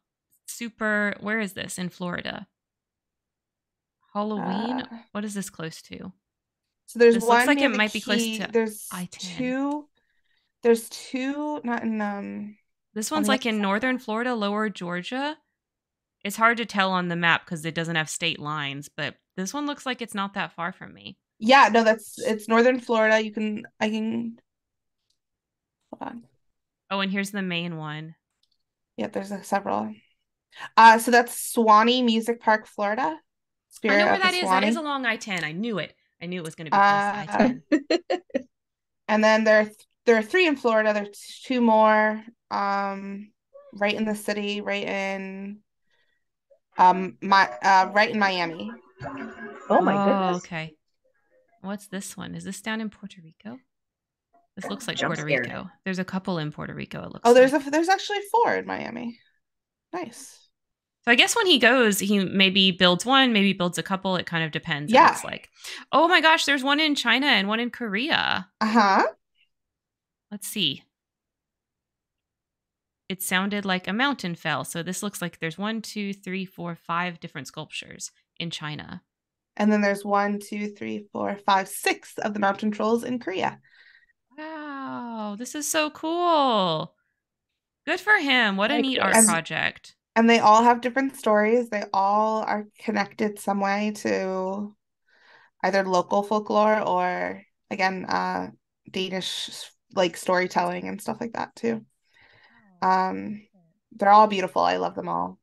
super. Where is this in Florida? Halloween. Uh, what is this close to? So there's This one. looks like it might be close to There's I-10. two. There's two. Not in um. This one's like in northern Florida, lower Georgia. It's hard to tell on the map because it doesn't have state lines, but this one looks like it's not that far from me. Yeah, no, that's it's northern Florida. You can. I can. Hold on. Oh, and here's the main one. Yeah, there's like several. Uh, so that's Suwannee Music Park, Florida. Spirit I know where of the that is. That is Suwannee. along I 10. I knew it. I knew it was going to be close to I 10. And then there there are three in Florida. There's two more um right in the city, right in um my uh right in Miami. Oh my goodness. okay. What's this one? Is this down in Puerto Rico? This looks like Jump Puerto scared. Rico. There's a couple in Puerto Rico. It looks. Oh, there's like. a there's actually four in Miami. Nice. So I guess when he goes, he maybe builds one, maybe builds a couple. It kind of depends. Yeah. looks like. Oh my gosh, there's one in China and one in Korea. Uh-huh. Let's see. It sounded like a mountain fell. So this looks like there's one, two, three, four, five different sculptures in China. And then there's one, two, three, four, five, six of the mountain trolls in Korea. Wow, this is so cool. Good for him. What a Like neat art project. And they all have different stories. They all are connected some way to either local folklore or again, uh Danish like storytelling and stuff like that too. Um they're all beautiful. I love them all.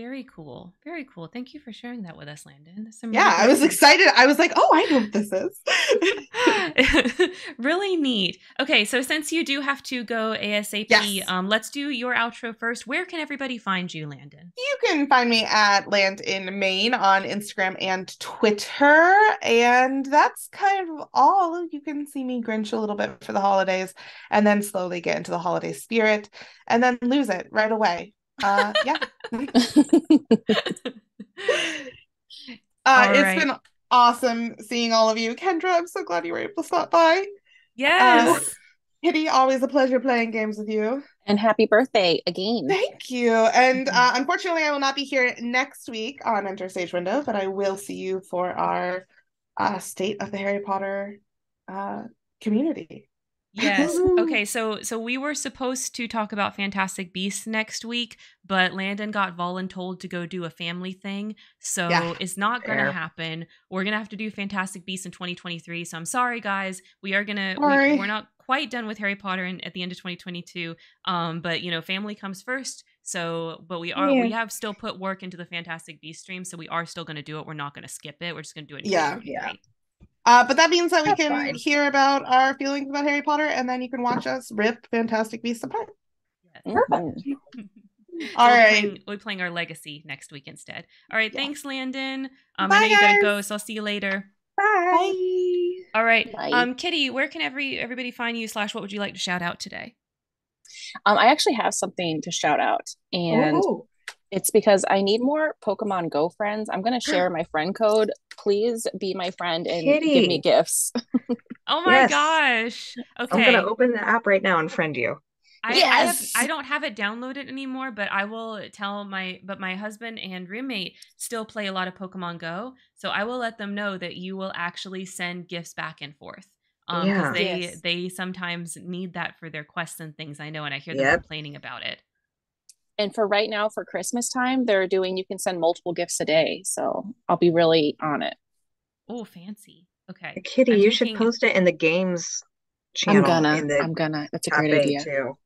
Very cool. Very cool. Thank you for sharing that with us, Landon. Some Yeah, really I was excited. I was like, "Oh, I know what this is." really neat. Okay, so since you do have to go ASAP, Yes. um, let's do your outro first. Where can everybody find you, Landon? You can find me at Land in Maine on Instagram and Twitter. And that's kind of all. You can see me grinch a little bit for the holidays and then slowly get into the holiday spirit and then lose it right away. Uh, yeah. Uh, All it's right. been awesome seeing all of you. Kendra, I'm so glad you were able to stop by. yes. Kitty, always a pleasure playing games with you. and happy birthday again. Thank you. And uh, unfortunately, I will not be here next week on Enter Stage Window, but I will see you for our uh, State of the Harry Potter uh, community. Yes. Okay, so so we were supposed to talk about Fantastic Beasts next week, but Landon got voluntold to go do a family thing, so Yeah. it's not going to happen. We're going to have to do Fantastic Beasts in 2023. So I'm sorry guys. We are going to Sorry. we, we're not quite done with Harry Potter in, at the end of 2022. Um but you know, family comes first. So, but we are we have still put work into the Fantastic Beasts stream, so we are still going to do it. We're not going to skip it. We're just going to do it Yeah, Yeah. 2023. Uh, but that means that we can fine. hear about our feelings about Harry Potter, and then you can watch us rip Fantastic Beasts apart. Yes. Mhm. All We'll be right. playing, we'll be playing our legacy next week instead. All right, Yeah. thanks, Landon. Um, Bye, I know you gotta go, so I'll see you later. Bye. All right, Bye. um, Kitty, where can every everybody find you? Slash, what would you like to shout out today? Um, I actually have something to shout out, and Ooh. It's because I need more Pokemon Go friends. I'm gonna share my friend code. Please be my friend and give me gifts. Oh my Yes. gosh! Okay. I'm gonna open the app right now and friend you. I, I, have, Yes. I don't have it downloaded anymore, but I will tell my but my husband and roommate still play a lot of Pokemon Go, so I will let them know that you will actually send gifts back and forth. Um, 'cause Yeah. they Yes. they sometimes need that for their quests and things. I know, and I hear them Yep. complaining about it. And for right now, for Christmas time, they're doing you can send multiple gifts a day. So I'll be really on it. Oh, fancy. Okay. Kitty, I'm you should post it in the games channel I'm gonna. I'm gonna. That's a great idea. too.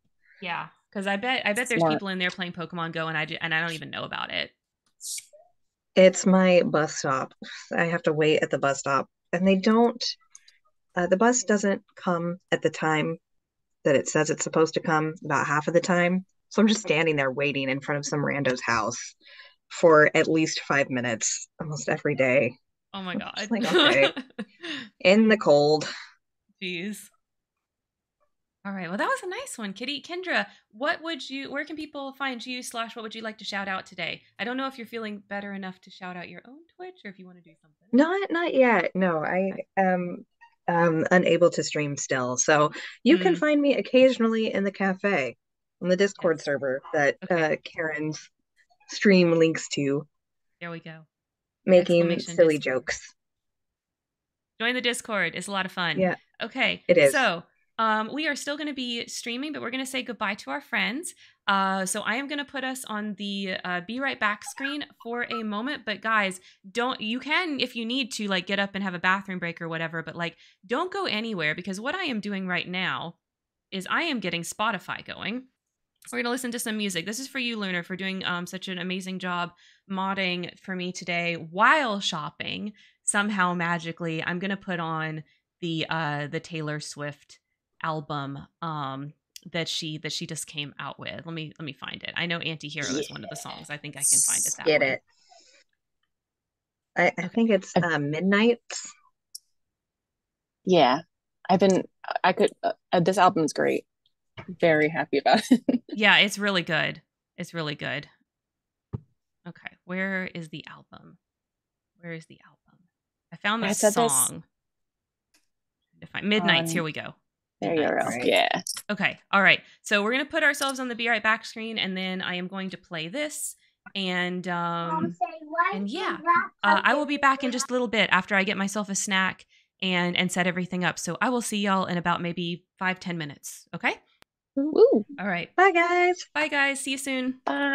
Yeah, because I bet I bet there's Smart. people in there playing Pokemon Go, and I ju- and I don't even know about it. It's my bus stop. I have to wait at the bus stop, and they don't. Uh, the bus doesn't come at the time that it says it's supposed to come. About half of the time, so I'm just standing there waiting in front of some rando's house for at least five minutes almost every day Oh my god. Like, okay. in the cold. Jeez. All right. Well, that was a nice one, Kitty. Kendra, what would you? Where can people find you? Slash, what would you like to shout out today? I don't know if you're feeling better enough to shout out your own Twitch, or if you want to do something. Not not yet. No, I am um unable to stream still. So you can Mm. find me occasionally in the cafe on the Discord Yes. server that Okay. uh Karen's stream links to, There we go. making silly Discord. jokes. Join the Discord. It's a lot of fun. Yeah. Okay. It is. So, um, we are still going to be streaming, but we're going to say goodbye to our friends. Uh, so I am going to put us on the uh, be right back screen for a moment. But guys, don't you can if you need to like get up and have a bathroom break or whatever. But like, don't go anywhere because what I am doing right now is I am getting Spotify going. We're gonna listen to some music. This is for you, Lunar, for doing um, such an amazing job modding for me today while shopping. Somehow magically, I'm gonna put on the uh, the Taylor Swift album um, that she that she just came out with. Let me let me find it. I know Anti-Hero is one of the songs. I think I can find it that Get way. it. I, I think it's uh, Midnights. Yeah, I've been. I could. Uh, this album's great. Very happy about it. Yeah, it's really good. It's really good. Okay, where is the album? Where is the album? I found I this said this song. To find Midnights. on- Here we go. There you go. Yeah. Okay. All right. So we're gonna put ourselves on the be right back screen, and then I am going to play this. And um, and yeah, uh, I will be back in just a little bit after I get myself a snack and and set everything up. So I will see y'all in about maybe five ten minutes. Okay. Woo. All right. Bye, guys. Bye guys. See you soon. Bye.